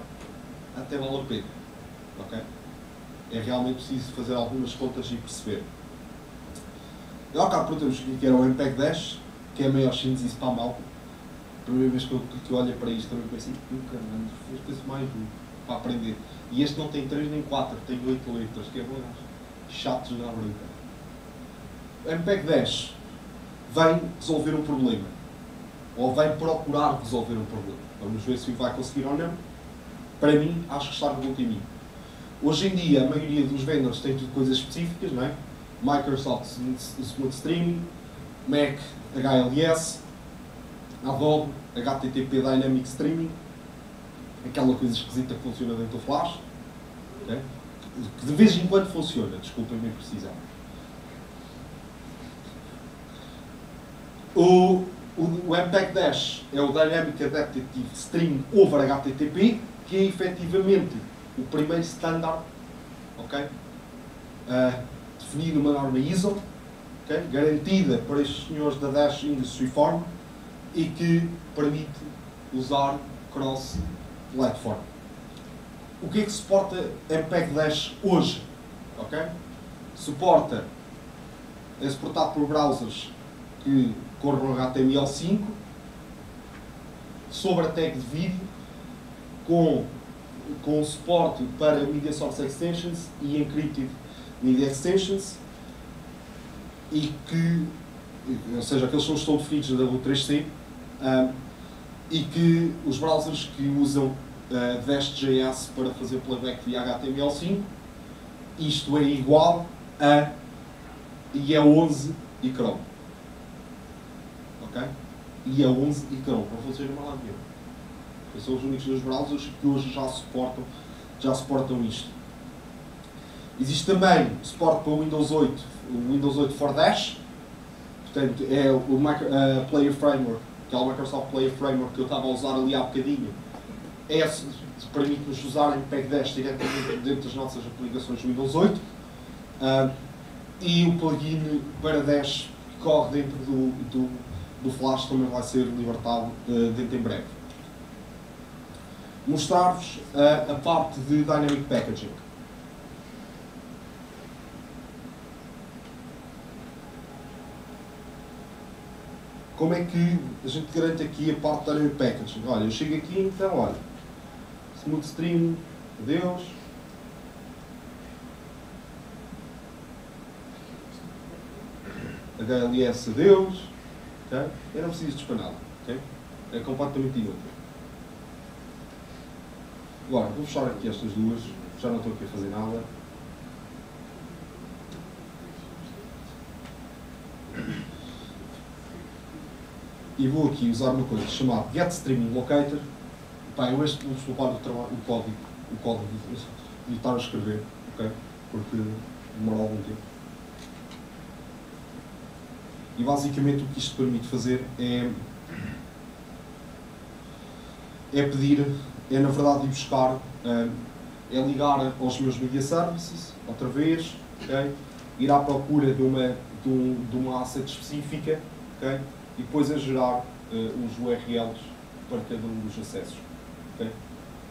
até vale a pena. Ok? É realmente preciso fazer algumas contas e perceber. E ao cá perguntamos o que era o MPEG 10, que é a maior síntese para a malta. A primeira vez que eu, que eu olhei para isto também pensei, "Hum, caramba, fez coisa mais um para aprender. E este não tem 3 nem 4, tem 8 letras, que é bom. Chatos na brinca. MPEG 10 vem resolver um problema. Ou vem procurar resolver um problema. Vamos ver se vai conseguir ou não. Para mim, acho que está no bom caminho. Hoje em dia, a maioria dos vendors tem tudo coisas específicas, não é? Microsoft Smooth Streaming, Mac HLS, Adobe HTTP Dynamic Streaming, aquela coisa esquisita que funciona dentro do Flash, ok? que de vez em quando funciona, desculpem-me a O, o, o MPEG Dash é o Dynamic Adaptive String over HTTP, que é efetivamente o primeiro standard ok? Ah, definido numa norma ISO, ok? garantida para estes senhores da Dash Industry Form e que permite usar cross-platform. O que é que suporta MPEG Dash hoje? ok? Suporta, é suportado por browsers que corram HTML5 sobre a tag de vídeo com com suporte para Media Source Extensions e Encrypted Media Extensions e que, ou seja, aqueles os estão definidos na W3C ah, e que os browsers que usam uh, Vest.js para fazer playback via HTML5 isto é igual a IE11 e Chrome. Ok? IE11 e Chrome, para vocês não lá ver. São os únicos dois browsers que hoje já suportam, já suportam isto. Existe também suporte para o Windows 8, o Windows 8 for Dash, portanto é o micro, uh, Player Framework, que é o Microsoft Player Framework que eu estava a usar ali há bocadinho. É, permite-nos usar MPEG Dash diretamente dentro das nossas aplicações Windows 8. Uh, e o plugin para Dash que corre dentro do, do, do Flash também vai ser libertado uh, dentro em breve. Mostrar-vos uh, a parte de Dynamic Packaging. Como é que a gente garante aqui a parte de Dynamic Packaging? Olha, eu chego aqui então, olha, Smooth Stream, adeus. HLS, adeus. Okay? Eu não preciso nada. Okay? É completamente inútil. Agora, vou fechar aqui estas duas. Já não estou aqui a fazer nada. E vou aqui usar uma coisa chamada Get Streaming Locator Pá, eu este vou poupar o, o código, o código de estar a escrever, ok? Porque demora algum tempo. E basicamente o que isto permite fazer é, é pedir, é na verdade ir buscar, é, é ligar aos meus media services, outra vez, ok? Ir à procura de uma, de, um, de uma asset específica, ok? E depois a gerar uh, os URLs para cada um dos acessos okay?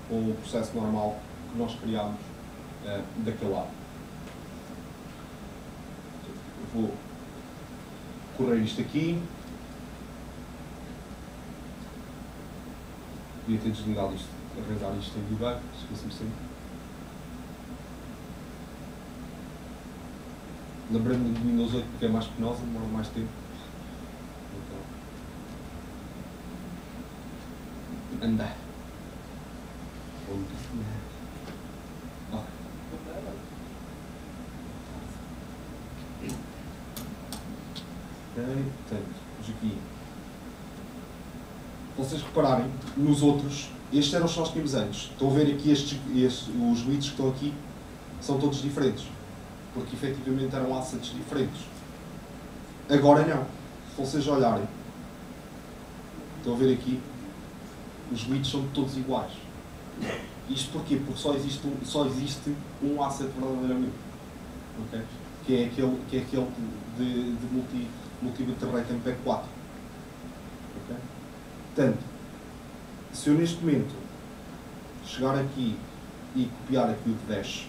com o processo normal que nós criámos uh, daquele lado. Vou correr isto aqui. Devia ter desligado isto, arranjar isto em debug, esqueci-me sempre. Lembrando-me do Windows 8 porque é mais penosa, demora mais tempo. Então, andar. Portanto, aqui. Vocês repararem, nos outros, estes eram os que nós tínhamos antes. Estão a ver aqui estes, estes, os widgets que estão aqui, são todos diferentes. Porque efetivamente eram assets diferentes. Agora não. Se vocês olharem, estão a ver aqui, os widgets são todos iguais. Isto porquê? Porque só existe um, só existe um asset verdadeiramente. Okay? Que é aquele, que é aquele de, de multi, multi-bit rate MPEG-4. Okay? Portanto, se eu neste momento chegar aqui e copiar aqui o de Dash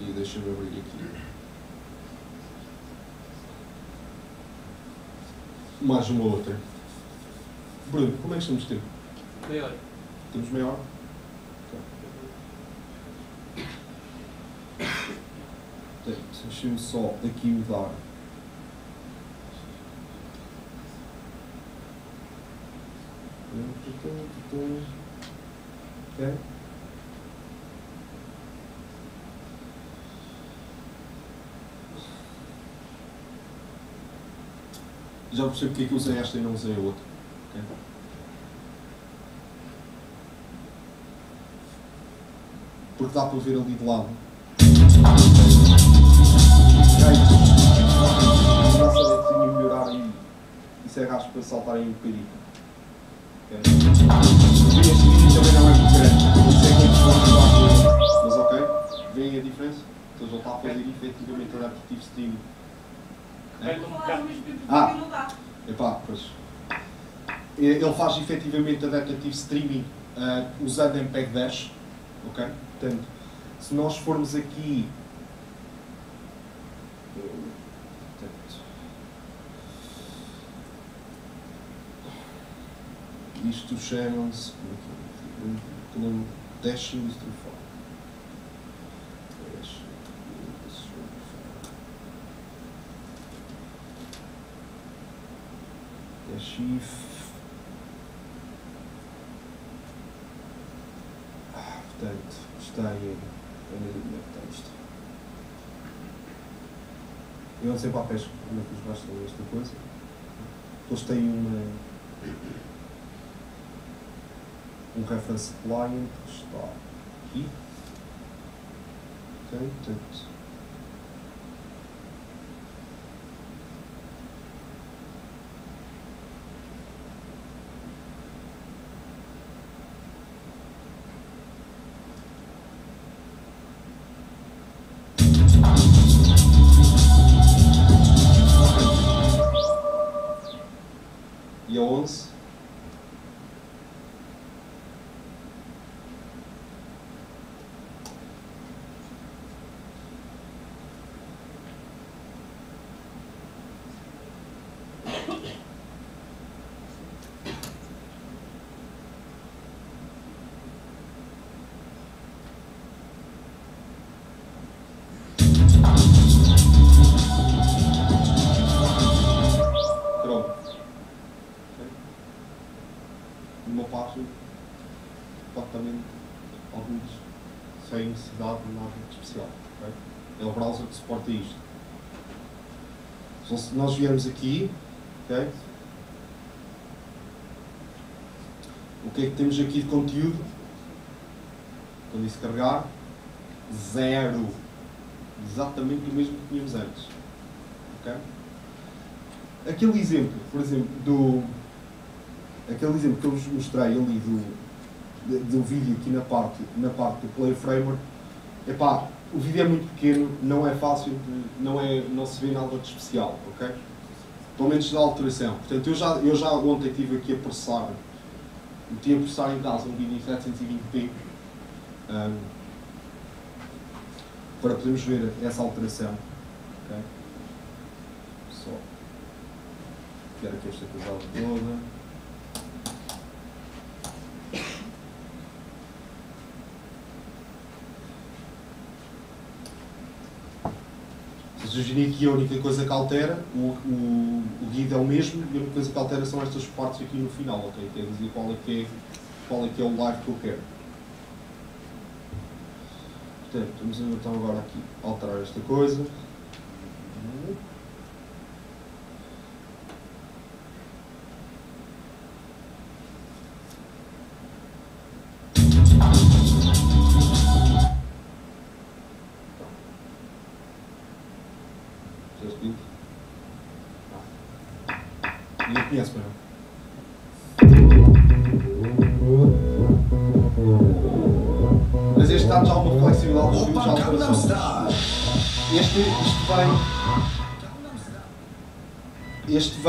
e deixa-me abrir aqui mais uma outra Bruno, como é que estamos de tempo? Meia hora. Temos meia hora? Okay. Deixa-me só aqui mudar. Ok? Já percebo porque é que usei esta e não usei a outra. Porque dá para ver ali de lado. Melhorar aí. Isso é gasto para saltar aí um bocadinho. Okay. Este vídeo também não é muito grande. Não sei quantos pontos Mas ok. Vêem a diferença? Então ele está a fazer efetivamente adaptive streaming. É? Ah, epá, pois. Ele faz efetivamente adaptive streaming uh, usando MPEG 10. Ok? Portanto, se nós formos aqui. Isto chama-se. como é que é? Que não Dashing is too far. Dashing is too far. Dashing. Ah, portanto, está em. Eu não como é que está isto. Eu não sei pesca como é que os gajos têm esta coisa. Eles têm uma. Um reference client que está aqui. Ok, portanto. Sem necessidade de nada especial. ok? É o browser que suporta isto. Então, se nós viermos aqui, ok? o que é que temos aqui de conteúdo? Quando isso carregar, zero. Exatamente o mesmo que tínhamos antes. ok? aquele exemplo, por exemplo, do. Aquele exemplo que eu vos mostrei ali do, de- do vídeo aqui na parte, na parte do Player Framework, epá, o vídeo é muito pequeno, não é fácil, não, é, não se vê nada de especial, ok? Pelo menos da alteração. Portanto, eu já, eu já ontem estive aqui a processar, meti a processar em casa um vídeo em 720p ahm, para podermos ver essa alteração. ok? Só Quero aqui esta coisa toda. Vocês imaginem aqui a única coisa que altera, o, o, o guide é o mesmo, e a única coisa que altera são estas partes aqui no final, ok? Quer dizer qual é que é, qual é, que é o live que eu quero. Portanto, vamos então agora aqui alterar esta coisa.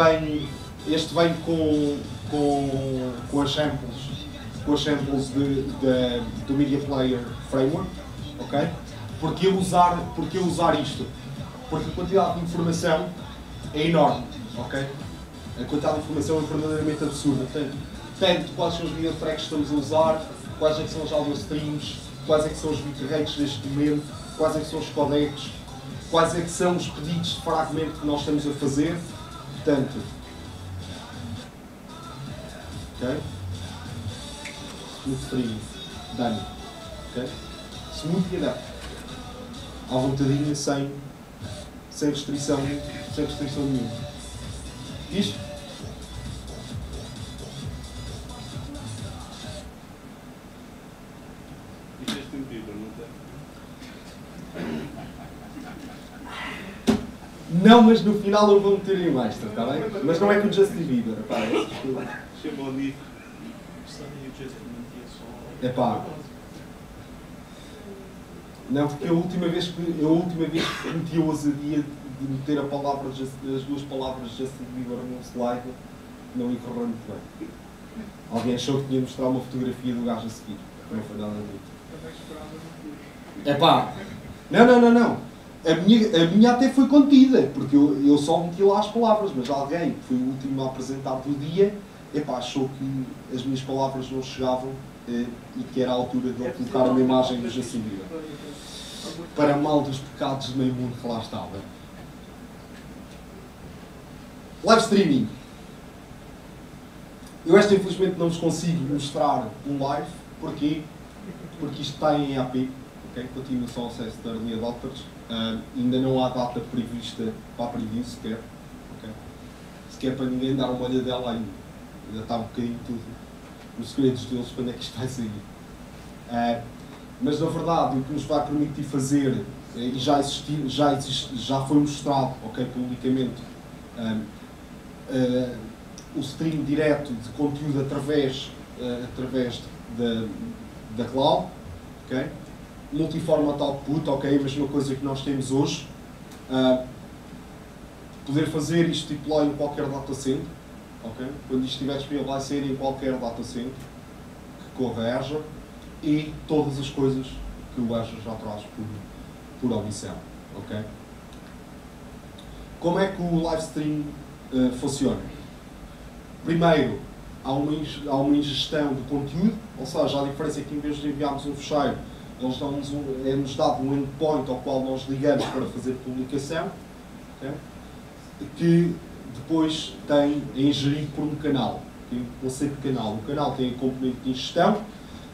Vem. Este vem com, com, com as samples, com as samples de, de- do Media Player Framework, ok? Porque eu usar, porque eu usar isto? Porque a quantidade de informação é enorme, ok? A quantidade de informação é verdadeiramente absurda. Portanto, tanto quais são os video tracks que estamos a usar, quais é são os audio streams, quais é são os bitrates neste momento, quais é são os codecs, quais é são os pedidos de fragmento que nós estamos a fazer. Portanto, ok? Smooth stream, done, ok? Smooth e adapt. À vontadinha, sem, sem restrição, sem restrição nenhuma. Isto? Isto é estúpido, não tem? Não, mas no final eu vou meter em extra, está bem? Mas não é com o Justin Bieber, pá. Chamou. É pá. Não, porque a última vez que, a última vez que meti a ousadia de meter a palavra, as duas palavras Justin Bieber num slide, não ia correr muito bem. Alguém achou que tinha de mostrar uma fotografia do gajo a seguir. Não foi nada disso. É pá. Não, não, não, não. A minha, a minha até foi contida, porque eu, eu só meti lá as palavras, mas alguém que foi o último a apresentar do dia epá, achou que as minhas palavras não chegavam eh, e que era a altura de eu colocar uma imagem do Justin Bieber. Para mal dos pecados de meio mundo que lá estava. Live streaming. Eu esta infelizmente não vos consigo mostrar um live. Porquê? Porque isto está em EAP. ok? Continua só o acesso de Early Ah, ainda não há data prevista para a preview sequer. ok? Sequer para ninguém dar uma olhada dela ainda. Ainda está um bocadinho tudo nos segredos deles quando é que isto vai sair. Ah, mas na verdade o que nos vai permitir fazer, eh, e já, existi, já, já foi mostrado ok, publicamente, ah, o stream direto de conteúdo através, através da, da cloud, ok? Multiformat output, ok, a mesma coisa que nós temos hoje. Ah, poder fazer isto deploy em qualquer data center, ok? Quando isto estiver disponível vai ser em qualquer data center que corra Azure e todas as coisas que o Azure já traz por, por omissão, ok? Como é que o live stream ah, funciona? Primeiro, há uma, há uma ingestão de conteúdo, ou seja, a diferença é que em vez de enviarmos um fecheiro, eles dão-nos um, é-nos dado um endpoint ao qual nós ligamos para fazer publicação, ok? que depois tem, é ingerido por um canal, tem conceito de canal. O canal tem a componente de ingestão,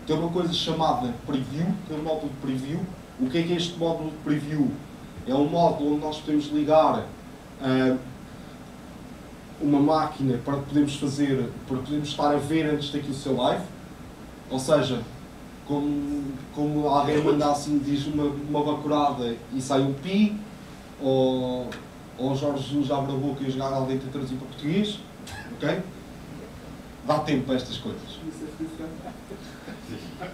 tem uma coisa chamada preview, tem um módulo de preview. O que é que é este módulo de preview? É um módulo onde nós podemos ligar ah, uma máquina para podermos fazer, para podermos estar a ver antes daquilo ser live. Ou seja, como, como alguém manda assim, diz uma, uma bacurada e sai um pi, ou, ou o Jorge Jesus abre a boca e jogar alguém tenta traduzir para português, ok? Dá tempo para estas coisas.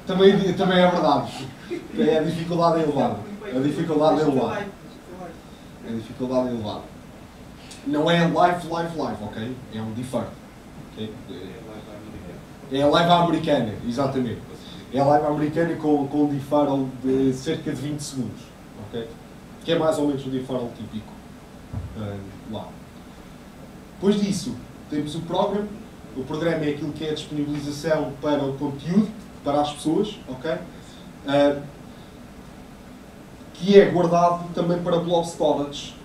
Também, também é verdade. É, a dificuldade é elevada. A dificuldade é elevada. A dificuldade é elevada. Não é live, live, live, ok? É um defer. ok? É a live americana, exatamente. É live americana com, com deferral de cerca de 20 segundos, ok? Que é mais ou menos o deferral típico ah, lá. Depois disso, temos o programa. O programa é aquilo que é a disponibilização para o conteúdo, para as pessoas, ok? Ah, que é guardado também para blob storage.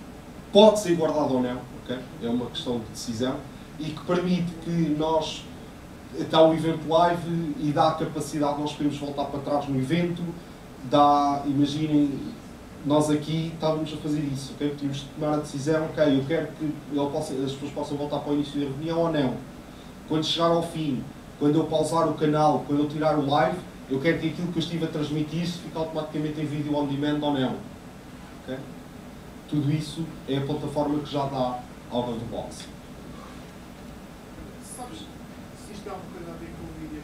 Pode ser guardado ou não, ok? É uma questão de decisão. E que permite que nós está o evento live e dá a capacidade de nós podermos voltar para trás no evento, dá, imaginem, nós aqui estávamos a fazer isso, ok? Tínhamos de tomar a decisão, ok, eu quero que ele possa, as pessoas possam voltar para o início da reunião ou não. Quando chegar ao fim, quando eu pausar o canal, quando eu tirar o live, eu quero que aquilo que eu estive a transmitir fique automaticamente em vídeo on demand ou não. ok? Tudo isso é a plataforma que já dá out of the. Sabes se isto é uma coisa a ver com o vídeo?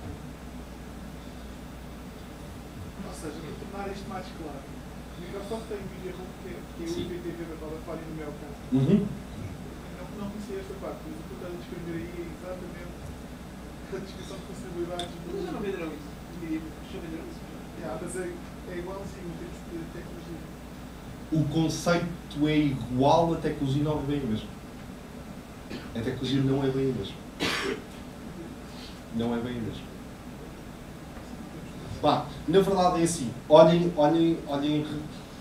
Ou seja, para tornar isto mais claro, o Microsoft tem vídeo que é, que é o. IPTV da Vodafone no meu caso. Uhum. Não, não conhecia esta parte, mas o que tu estás a descrever aí é exatamente a descrição de do. Mas já não venderam isso. Já venderam isso? Yeah, mas é, é igualzinho em termos de tecnologia. o conceito é igual, a tecnologia não é bem a mesma. A tecnologia não é bem a mesma. Não é bem a mesma. Pá, na verdade é assim, olhem, olhem, olhem,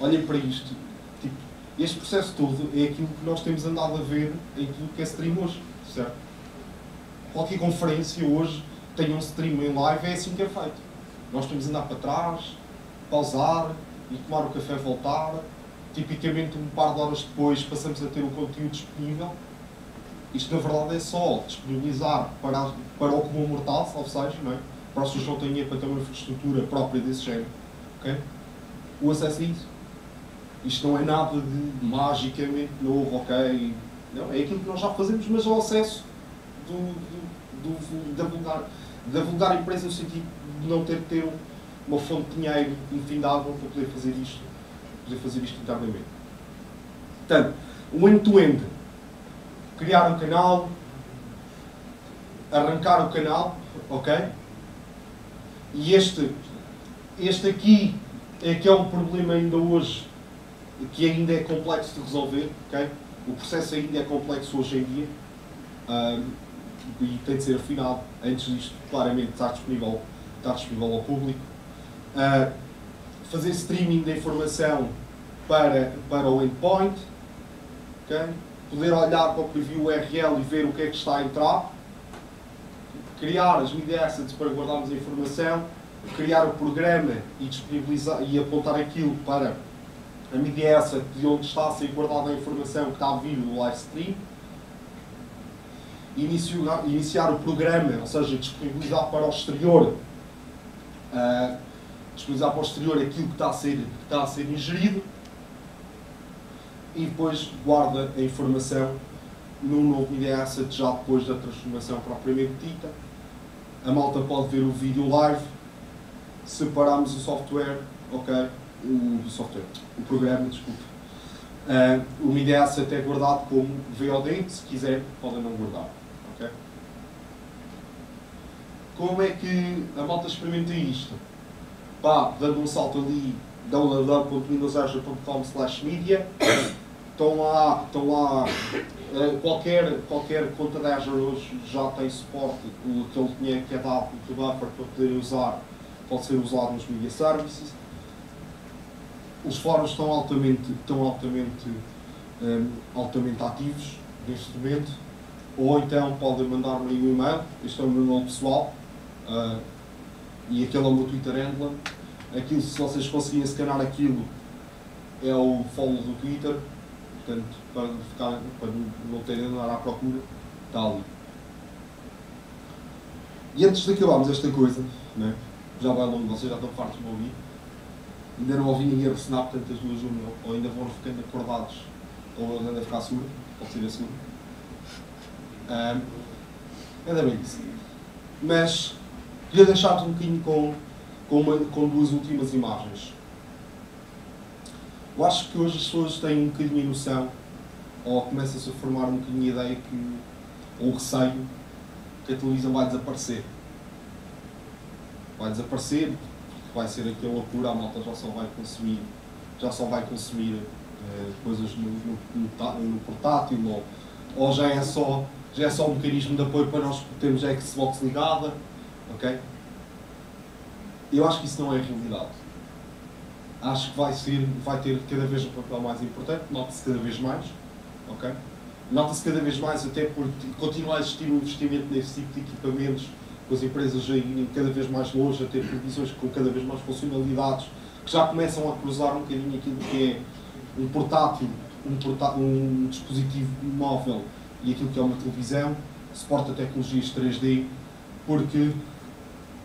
olhem para isto. Tipo, este processo todo é aquilo que nós temos andado a ver em tudo que é stream hoje, certo? Qualquer conferência hoje tem um stream em live, é assim que é feito. Nós temos de andar para trás, pausar, ir tomar o café, voltar. Tipicamente, um par de horas depois, passamos a ter o conteúdo disponível. Isto, na verdade, é só disponibilizar para, para o comum mortal, salvo seja, não é? Que não têm dinheiro para ter uma infraestrutura própria desse género. ok? O acesso a isso. Isto não é nada de magicamente novo, ok? Não, é aquilo que nós já fazemos, mas ao acesso do, do, do- da, vulgar, da vulgar empresa no sentido de não ter que ter um- uma fonte de dinheiro infindável para poder fazer isto, poder fazer isto internamente. Portanto, o end-to-end. Criar um canal, arrancar o canal, ok? E este, este aqui é que é um problema ainda hoje que ainda é complexo de resolver? O processo ainda é complexo hoje em dia. E tem de ser afinado antes disto claramente estar disponível, estar disponível ao público. Uh, fazer streaming da informação para, para o endpoint, ok? poder olhar para o preview URL e ver o que é que está a entrar, criar as media assets para guardarmos a informação, criar o programa e disponibilizar e apontar aquilo para a media asset de onde está a ser guardada a informação que está a vir do live stream, iniciar, iniciar o programa, ou seja, disponibilizar para o exterior, uh, disponibilizar para o exterior aquilo que está a ser, que está a ser ingerido e depois guarda a informação num novo asset já depois da transformação propriamente dita. A malta pode ver o vídeo live, separamos o software, ok, o software, o programa, desculpe. Uh, o media asset é guardado como VOD, se quiser podem não guardar. ok? Como é que a malta experimenta isto? Pá, dando um salto ali, www.windowsazure.com media, estão lá, estão lá uh, qualquer, qualquer conta da Azure hoje já tem suporte, o, aquele dinheiro que é dado do buffer para poder usar, pode ser usado nos media services. Os fóruns estão altamente, estão altamente, um, altamente ativos neste momento, ou então podem mandar-me um e-mail, este é o meu nome pessoal, uh, e aquele é o meu Twitter handler. Aquilo, se vocês conseguirem escanear aquilo, é o follow do Twitter, portanto, para, ficar, não terem de andar à procura, está ali. E antes de acabarmos esta coisa, né, já vai longe, vocês já estão fartos de me ouvir, ainda não ouvi ninguém ressonar, portanto as duas uma, ou ainda vão ficando acordados, ou ainda a ficar surdo, pode ser a surdo. Um, ainda bem isso. Mas queria deixar-vos um bocadinho com, com, uma, com duas últimas imagens. Eu acho que hoje as pessoas têm um bocadinho a noção, ou começa-se a formar um bocadinho a ideia que, ou receio, que a televisão vai desaparecer. Vai desaparecer, vai ser aquela loucura, a malta já só vai consumir, já só vai consumir uh, coisas no, no, no, no portátil, ou, ou, já, é só, já é só um mecanismo de apoio para nós termos a Xbox ligada, ok? Eu acho que isso não é a realidade acho que vai, ser, vai ter cada vez um papel mais importante, nota-se cada vez mais, ok? Nota-se cada vez mais até por continuar a existir um investimento nesse tipo de equipamentos, com as empresas a irem cada vez mais longe, a ter televisões com cada vez mais funcionalidades, que já começam a cruzar um bocadinho aquilo que é um portátil, um, portátil, um dispositivo móvel e aquilo que é uma televisão, suporta tecnologias 3D, porque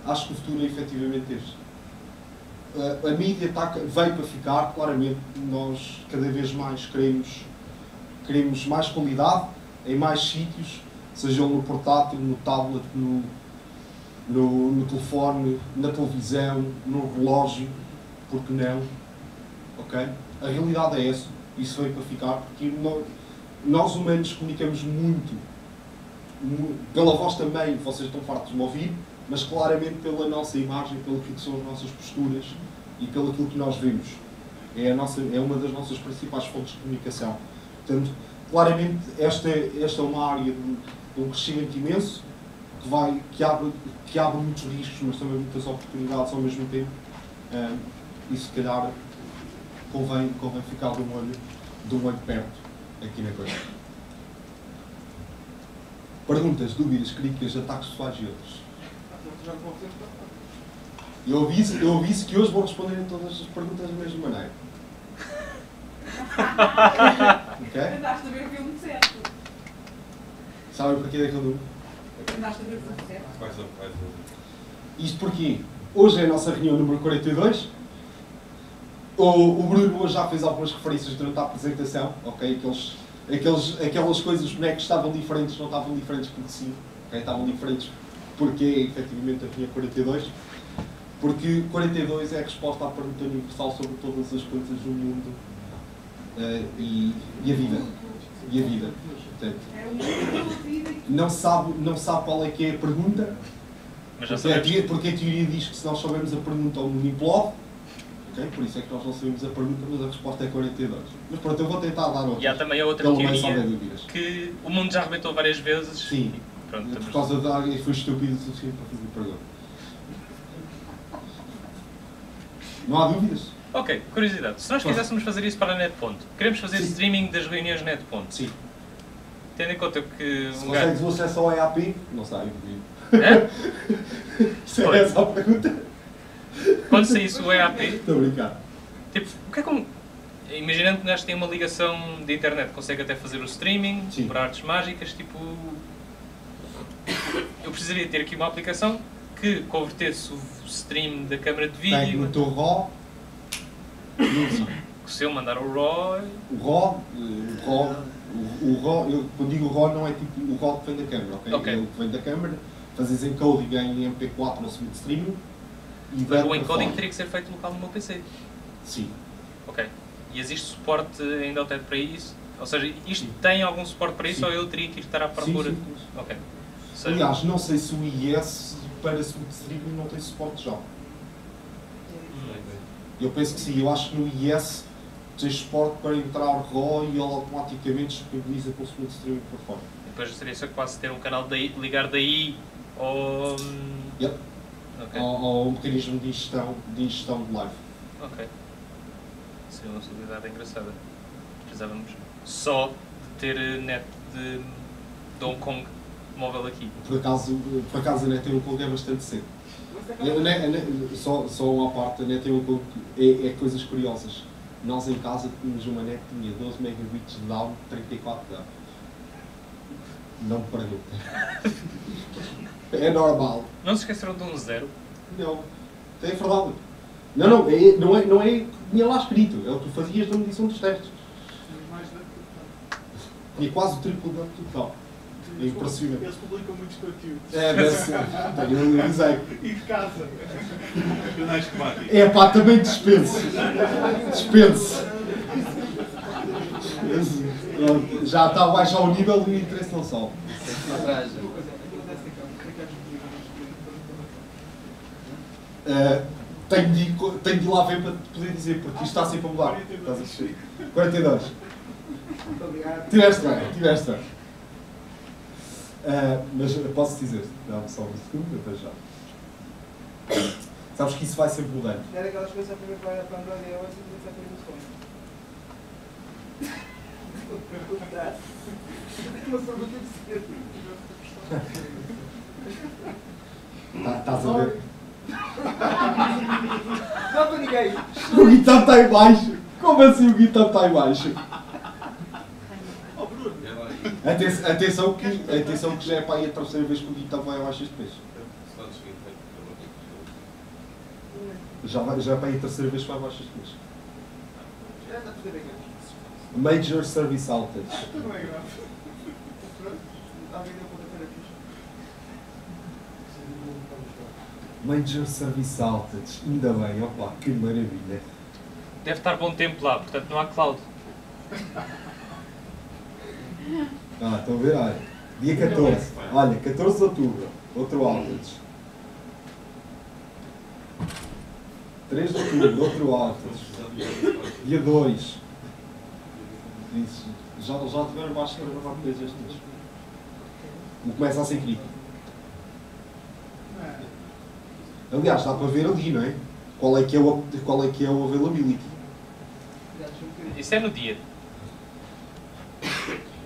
acho que o futuro é efetivamente este a mídia está, veio para ficar, claramente nós cada vez mais queremos, queremos mais qualidade em mais sítios, sejam no portátil, no tablet, no, no, no telefone, na televisão, no relógio, porque não? Ok? A realidade é essa, isso veio para ficar, porque nós humanos comunicamos muito, pela voz também, vocês estão fartos de me ouvir, mas claramente pela nossa imagem, pelo que são as nossas posturas e pelo aquilo que nós vemos. É, a nossa, é uma das nossas principais fontes de comunicação. Portanto, claramente, esta, esta é uma área de, de um crescimento imenso que, vai, que, abre, que abre muitos riscos, mas também muitas oportunidades ao mesmo tempo. Um, e se calhar convém, convém ficar de um olho, de um olho perto aqui na coisa. Perguntas, dúvidas, críticas, ataques pessoais e outros. Eu ouvi, eu ouvi que hoje vou responder todas as perguntas da mesma maneira. ok? Andaste a ver o filme certo. Sabem porquê daquele número? Andaste a ver o filme certo. A, a. Isto porquê? Hoje é a nossa reunião número 42. O, o Bruno já fez algumas referências durante a apresentação, ok? Aqueles, aqueles, aquelas coisas, os bonecos estavam diferentes, não estavam diferentes porque sim, ok? Estavam diferentes porque efetivamente a reunião 42 porque 42 é a resposta à pergunta universal sobre todas as coisas do mundo uh, e, e, a vida. E a vida. Portanto, não sabe, não sabe qual é que é a pergunta, Mas já porque, a sabemos. teoria, porque a teoria diz que se nós soubermos a pergunta o mundo implode, ok? por isso é que nós não sabemos a pergunta, mas a resposta é 42. Mas pronto, eu vou tentar dar outra. E há também a outra teoria que o mundo já arrebentou várias vezes Sim. Pronto, Por causa da área, foi estúpido o suficiente para fazer pergunta. Não há dúvidas? Ok, curiosidade. Se nós quiséssemos fazer isso para a NetPonto, queremos fazer Sim. streaming das reuniões NetPonto. Sim. Tendo em conta que Se um consegues o acesso ao EAP, não sei. Hã? Se é essa a pergunta. Quando saísse o EAP, Estou a brincar. tipo, o que é um. Imaginando que gajo tem uma ligação de internet, consegue até fazer o streaming, Sim. por artes mágicas, tipo. Eu precisaria ter aqui uma aplicação que convertesse o stream da câmara de Tem no vídeo. teu RAW. Sei. Se eu mandar o RAW. O RAW, eh, o RAW, o, o RAW, eu, quando digo RAW não é tipo o RAW que vem da câmera, ok? É o que vem da câmera, fazes encoding em MP4 ou smooth streaming e Mas o encoding teria que ser feito local no meu PC. Sim. Ok. E existe suporte ainda até para isso? Ou seja, isto Sim. tem algum suporte para isso Sim. ou eu teria que ir estar à procura? sim, sim. Ok. Seja, Aliás, não sei se o IS para streaming não tem suporte já. hum, Eu penso que sim, eu acho que no IS tens suporte para entrar RAW e ele automaticamente disponibiliza com o streaming por fora. depois seria só quase ter um canal daí, ligar daí ao. hum, Yep. Ok. Ao, ao mecanismo de ingestão, de ingestão de live. Ok. Seria uma possibilidade engraçada. Precisávamos só de ter eh, net de, de Hong Kong móvel aqui. Por acaso, por acaso a NET Kong é bastante cedo. A net- a net- só, só uma parte, a NET Kong é, é coisas curiosas. Nós em casa tínhamos uma net que tinha 12 megabits de down, 34 de up. Não me perguntem. É normal. Não se esqueceram de um zero? Não. É verdade. Não, não, é, não é, não é que tinha lá escrito, é o que tu fazias na medição dos testes. Temos mais de Tinha quase o triplo da total. É impressionante. Eles publicam muitos conteúdos. É, deve ser. Tenho um exemplo. E de casa. É pá, também dispenso. Dispenso. Pronto, Já está a baixar o nível do interesse não salvo. Uh, tenho, de, tenho de ir lá ver para te poder dizer, porque isto está sempre a mudar. Estás a perceber? 42. Muito obrigado. Tiveste bem, tiveste bem. Uh, mas posso dizer, dá-me só um segundo, até já. Sabes que isso vai sempre mudando. Era aquelas coisas a primeira para para Android e iOS e depois a primeira. Tá- Estás a ver? Não para ninguém. O GitHub está em baixo. Como assim o GitHub está em baixo? Oh Bruno, É lá aí. Atenção, atenção, que, atenção que já é para aí a terceira vez que o GitHub vai abaixo tem que Já, vai, já é para aí a terceira vez que vai abaixo este mês. Já está a fazer aqui. Major Service Outage. não é grave. Major Service Outage. Ainda bem, opa, que maravilha. Deve estar bom tempo lá, portanto não há cloud. Ah, estão a ver? Olha, dia 14. Olha, 14 de outubro. Outro outage. 3 de outubro, outro outage. Dia 2. Isso. Já, já tiveram baixo para coisas este mês. Não começa a ser crítico. Aliás, dá para ver ali, não é? Qual é que é o, qual é, que é o availability. Isso é no dia,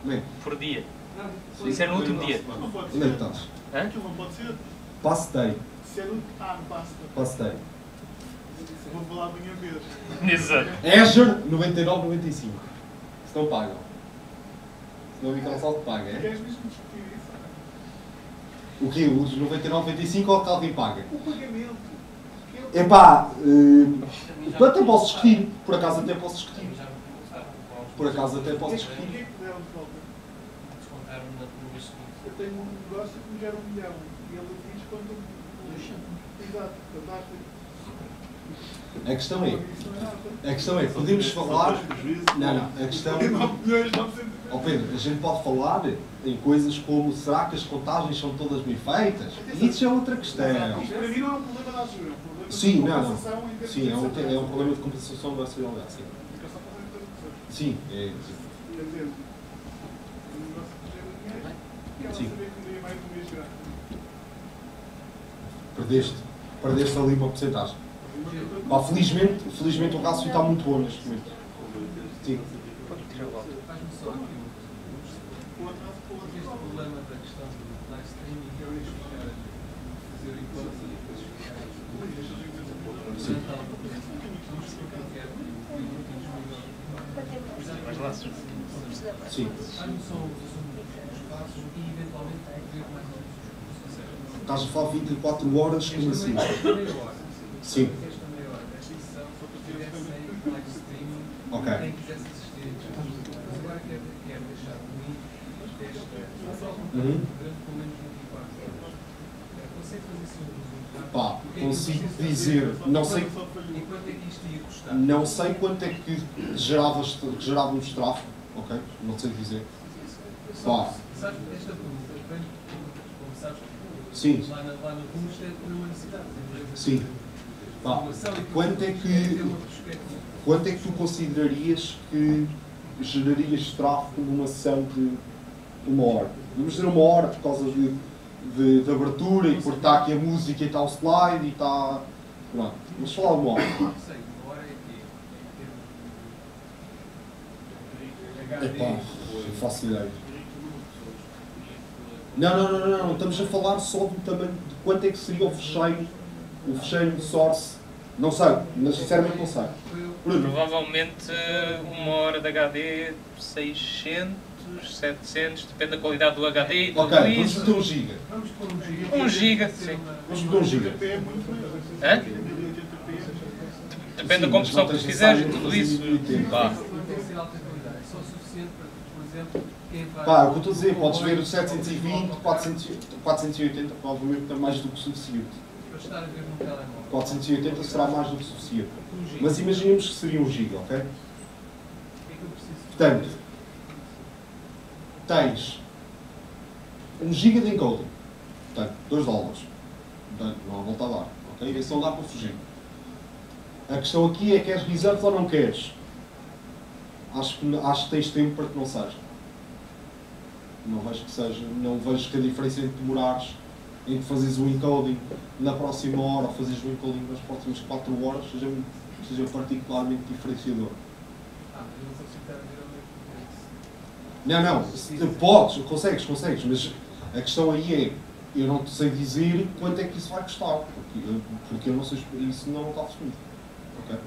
É? por dia. Não, Isso é no último dia. Não pode é ser. Hã? Aquilo não pode ser. Pass day. Se é no. Ah, não passa. Pass day. Vou falar a minha vez. Exato. Azure 99,95. Se não pagam. Se não a Microsoft paga, é? Queres mesmo discutir isso? O quê? Os 99,95 ou que alguém paga? O pagamento. Epá, uh, até posso discutir. Por acaso até posso discutir. Por acaso até posso que é que- é que deram de volta? Eu tenho um negócio que me gera um milhão. E ele diz quanto. Exato, fantástico. A questão é, é a questão é, podemos falar... Não, não, a questão... 9 milhões, 900 Ó Pedro, a gente pode falar em coisas como será que as contagens são todas bem feitas? Isso é outra questão. Isto para mim não é um problema da ajuda, é um problema de Sim, não. Sim, é um, é um problema de compensação da sociedade, sim. Sim. mês grande. Perdeste, perdeste ali uma porcentagem. Pá, felizmente, felizmente o rácio está muito bom neste momento. Sim. Pode tirar a volta. Faz-me só aqui um- porque este problema da questão do live streaming é fazer encontros e depois ficar Sim. Vamos supor que eu quero que o vídeo disponível. Mas lá, Sim. Faz-me só um resumo dos passos e eventualmente ver mais ou menos os processos. Estás a falar 24 horas, como assim? Sim. Ok. Uhum. durante pelo menos 24 horas. Consegue fazer um resumo rápido? Pá, consigo dizer, não sei, não sei quanto é que geravas, gerávamos tráfego, ok? Não sei dizer. Pá. Sabes, esta pergunta, vem, como sabes, Sim. lá, na, lá é por uma necessidade. Sim. Pá, quanto é que, quanto é que tu considerarias que gerarias tráfego numa sessão de uma hora? Vamos dizer uma hora por causa de, de, de abertura e porque está aqui a música e está o slide e está... Pronto, vamos falar uma hora. Não sei, uma hora é que é em termos de Epá, não faço ideia. Não, não, não, estamos a falar só do tamanho, de quanto é que seria o fecheiro, o fecheiro de source. Não sei, mas sinceramente não sei. Provavelmente uma hora de HD 600, 700, depende da qualidade do HD e tudo ok, vamos isso. meter um giga. Vamos pôr um giga. Um giga, sim. Vamos meter um giga. É. Hã? Depende da Sim, compressão que fizeres e tudo isso. Pá, o que eu estou a dizer, podes ver o 720, 400, 480, provavelmente é mais do que suficiente. Para estar a ver no telemóvel. 480 será mais do que suficiente. Mas imaginemos que seria um giga, ok? É? Portanto, tens um giga de encoding. Portanto, 2 dólares. Portanto, não há volta a dar. Ok? Esse não dá para fugir. A questão aqui é queres reserve ou não queres? Acho que, acho que tens tempo para que não seja. Não vejo que seja. Não vejo que a diferença entre demorares entre fazeres o encoding na próxima hora ou fazeres o encoding nas próximas 4 horas seja, seja particularmente diferenciador. Ah, não é que Não, não, podes, consegues, consegues, mas a questão aí é, eu não te sei dizer quanto é que isso vai custar, porque, porque eu não sei, isso não está definido. ok?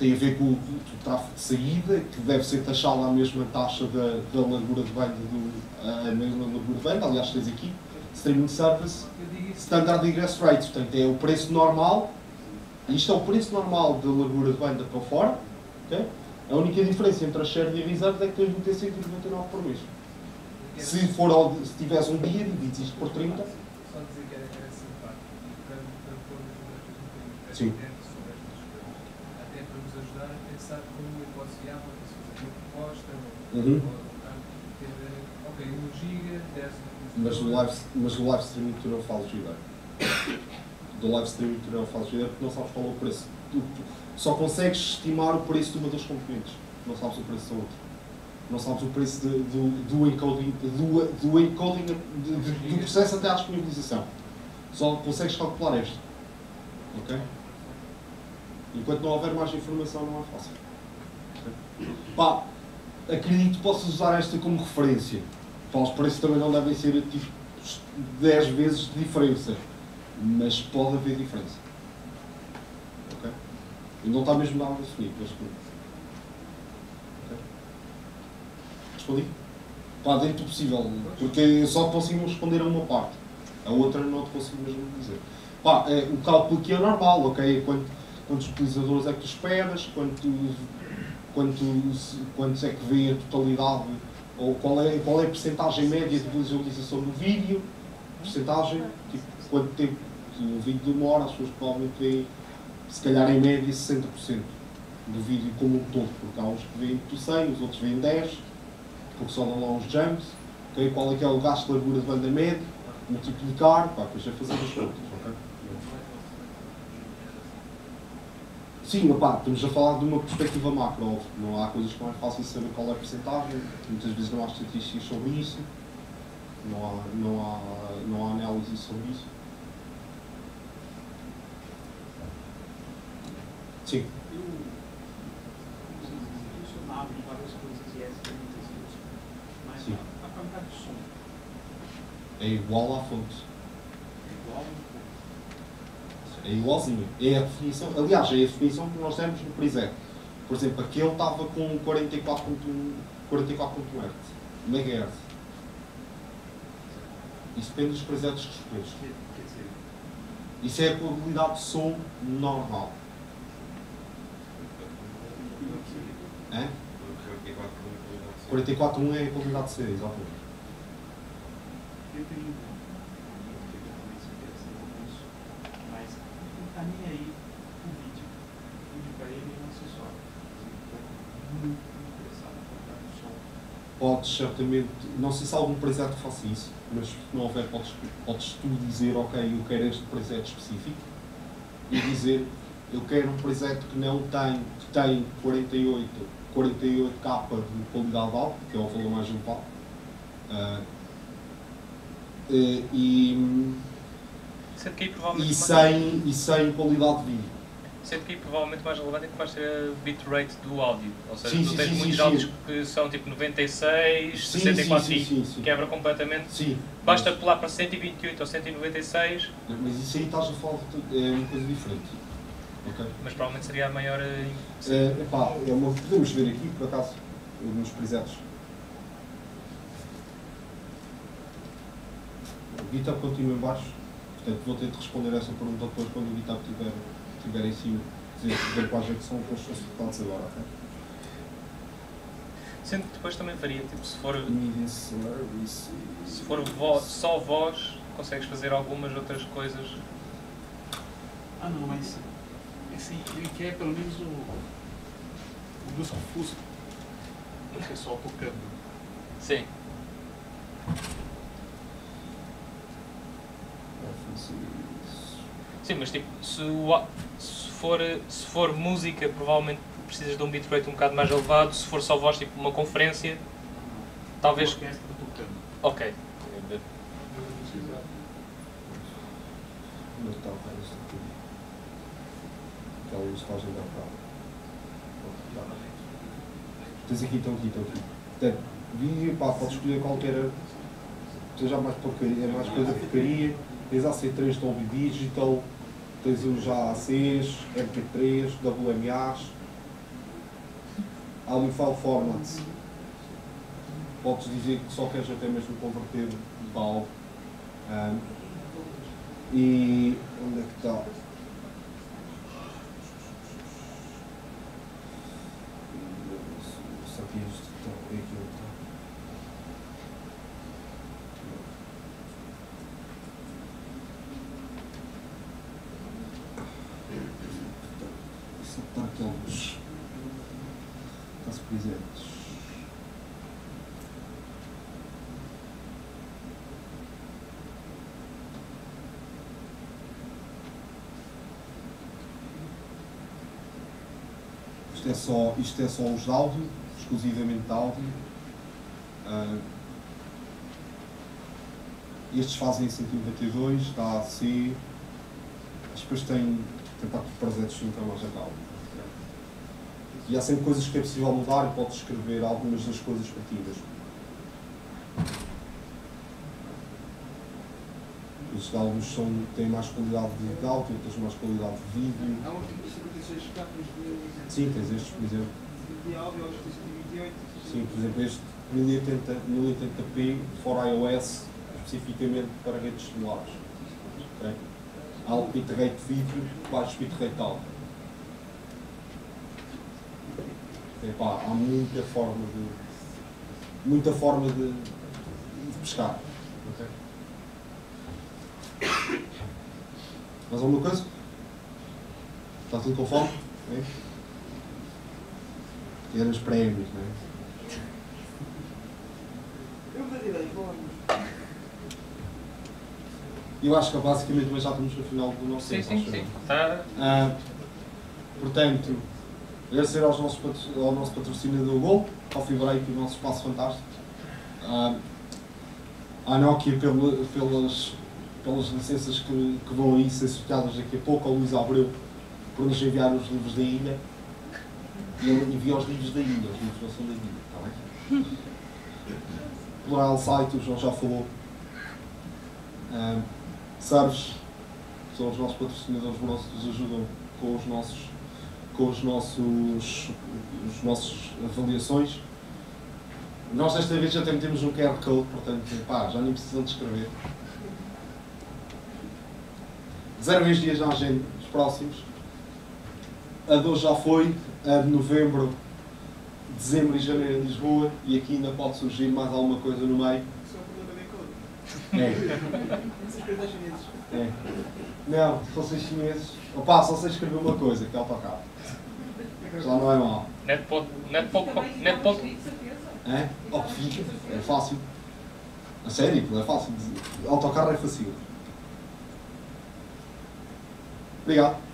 Tem a ver com o, o tráfego de saída, que deve ser taxado à mesma taxa da, da largura de banda, do, a mesma largura de banda, aliás tens aqui, Streaming Service. Standard Egress Rates, portanto é o preço normal, isto é o preço normal da largura de banda para fora, ok? A única diferença entre a share e a reserve é que tens de meter 199 por mês. Se, for ao, se tiveres um dia, divides isto por 30, Só dizer que era, simpático. Bocadinho Sim. dentro sobre estas coisas. Até para nos ajudar a pensar como eu posso viável, posso fazer uma proposta, Uhum. ter, ok, 1 giga, 10 mas live, mas no live streaming tu não fazes ideia. Do live streaming tu não fazes ideia porque não sabes qual é o preço. Tu, só consegues estimar o preço de uma das componentes, não sabes o preço da outra. Não sabes o preço de- do, do encoding, do, do, encoding de- do processo até à disponibilização. Só consegues calcular este. Ok? Enquanto não houver mais informação não é fácil. Pá, acredito que possas usar esta como referência. Pá, os preços também não devem ser tipo 10 vezes de diferença. Mas pode haver diferença. Ok? E não está mesmo nada definido neste momento. Ok? Respondi? Pá, dentro do possível. Porque só consigo responder a uma parte. A outra não te consigo mesmo dizer. Pá, é, o cálculo aqui é normal, ok? Quanto, quantos utilizadores é que tu esperas, quanto, quanto, quantos é que vê a totalidade, ou qual é, qual é a percentagem média de visualização do vídeo, percentagem, tipo, quanto tempo o vídeo demora, as pessoas provavelmente veem, se calhar em média 60% do vídeo como um todo, porque há uns que veem por 100, os outros veem 10, porque só dão lá uns jumps, ok? qual é que é o gasto de largura de banda média, multiplicar, pá, depois é fazer as contas, ok? Sim, opá, estamos a falar de uma perspectiva macro, não há coisas que não é fácil saber qual é a porcentagem, muitas vezes não há estatísticas sobre isso, não há, não há, não há análise sobre isso. Sim. Em várias coisas e essa é muitas vezes. Mas a, a qualidade do som É igual à fonte. é igual É igualzinho. É a definição. Aliás, é a definição que nós demos no preset. Por exemplo, aquele estava com 44.1 44 MHz. Isso depende dos presets que escolhes. Isso é a probabilidade de som normal. É? 44.1 é a probabilidade de ser, exatamente. eu tenho um mas está nem aí o vídeo. O vídeo para ele é um acessório. Muito interessado do som. Podes certamente, não sei se há algum preset que faça isso, mas se não houver, podes, podes tu dizer, ok, eu quero este preset específico e dizer, eu quero um preset que não tem, que tem 48, 48k de qualidade alta, que é o valor mais elevado, ah, eh, e, Sendo que aí provavelmente, e, sem, e sem qualidade de vídeo. sendo que aí provavelmente mais relevante é que vai ser a bitrate do áudio. Ou seja, Sim, tu tens sim, muitos sim, áudios sim. que são tipo 96, Sim, 64 sim, sim, sim, sim. e quebra completamente. Sim, Basta pular para 128 ou 196, mas isso aí estás a falar de é uma coisa diferente. ok? mas provavelmente seria a maior. eh, É, epá, é uma, podemos ver aqui, por acaso, nos presetos. O GitHub continua em baixo, portanto vou ter de responder essa pergunta depois quando o GitHub estiver estiver em cima, dizer, dizer quais é que são as resultados agora. ok? Sendo que depois também varia, tipo, se for, se for vo- só voz, consegues fazer algumas outras coisas. Ah não, mas esse, ele quer pelo menos o, o Lusco Fusco. O pessoal tocando. Sim. Sim, mas tipo, se, o se, for, se for música, provavelmente precisas de um bitrate um bocado mais elevado. Se for só voz, tipo uma conferência, talvez. Uma. Ok. Tens aqui, estão aqui, estão aqui. Portanto, vídeo, pá, podes escolher qualquer. Seja mais porcaria, é mais coisa porcaria. Tens AC3 Dolby Digital, tens os já ACs, MP3, WMAs, Audio File Formats. Podes dizer que só queres até mesmo converter de PAL. Ahm, e onde é que está? Só que isto está é aqui onde está. Só está aqui alguns. Caso quiseres. Isto é só, isto é só os de áudio, exclusivamente de áudio. Ah, estes fazem 192, da AC. Mas depois tem, tem que não mais a cabo. E há sempre coisas que é possível mudar e podes escrever algumas das coisas partidas. Estes álbuns são, têm mais qualidade de áudio, outros mais qualidade de vídeo. Há um artigo de 56 capas de Sim, tens estes, por exemplo. de áudio, outros de 128. Sim, por exemplo, este 1080, 1080p for iOS, especificamente para redes celulares. ok? Alto bitrate vídeo, baixo bitrate áudio. Epá, há muita forma de. muita forma de, de pescar. ok? Mais alguma coisa? Está tudo com fome? É? Ter os prémios, não é? Eu acho que basicamente mas já estamos no final do nosso Sim, tempo. sim, eu. sim. Tá. Ah, Portanto, agradecer aos nossos ao nosso patrocinador Gol, Coffee Break e o nosso espaço fantástico. Ah, à Nokia pelo- pelas, pelas licenças que, que vão aí ser sorteadas daqui a pouco, ao Luís Abreu por nos enviar os livros da ilha. E ele envia os livros da ilha, os livros não são da ilha, está bem? Plural Site, o João já falou. Ah, Serves, são os nossos patrocinadores nossos que nos ajudam com os nossos com os nossos os nossos avaliações. Nós desta vez já temos um QR Code, portanto, pá, já nem precisam de escrever. Zero vez dias na agenda, os próximos. A de hoje já foi, a de novembro, dezembro e janeiro em Lisboa, e aqui ainda pode surgir mais alguma coisa no meio. Isso é. É. É. Não, se fossem chineses. Opa, só sei escrever uma coisa, que é autocarro. Já não é mal. Netpod, netpod, netpod, É? Oh, fica. É fácil. A sério, aquilo é fácil. Autocarro é fácil. Obrigado.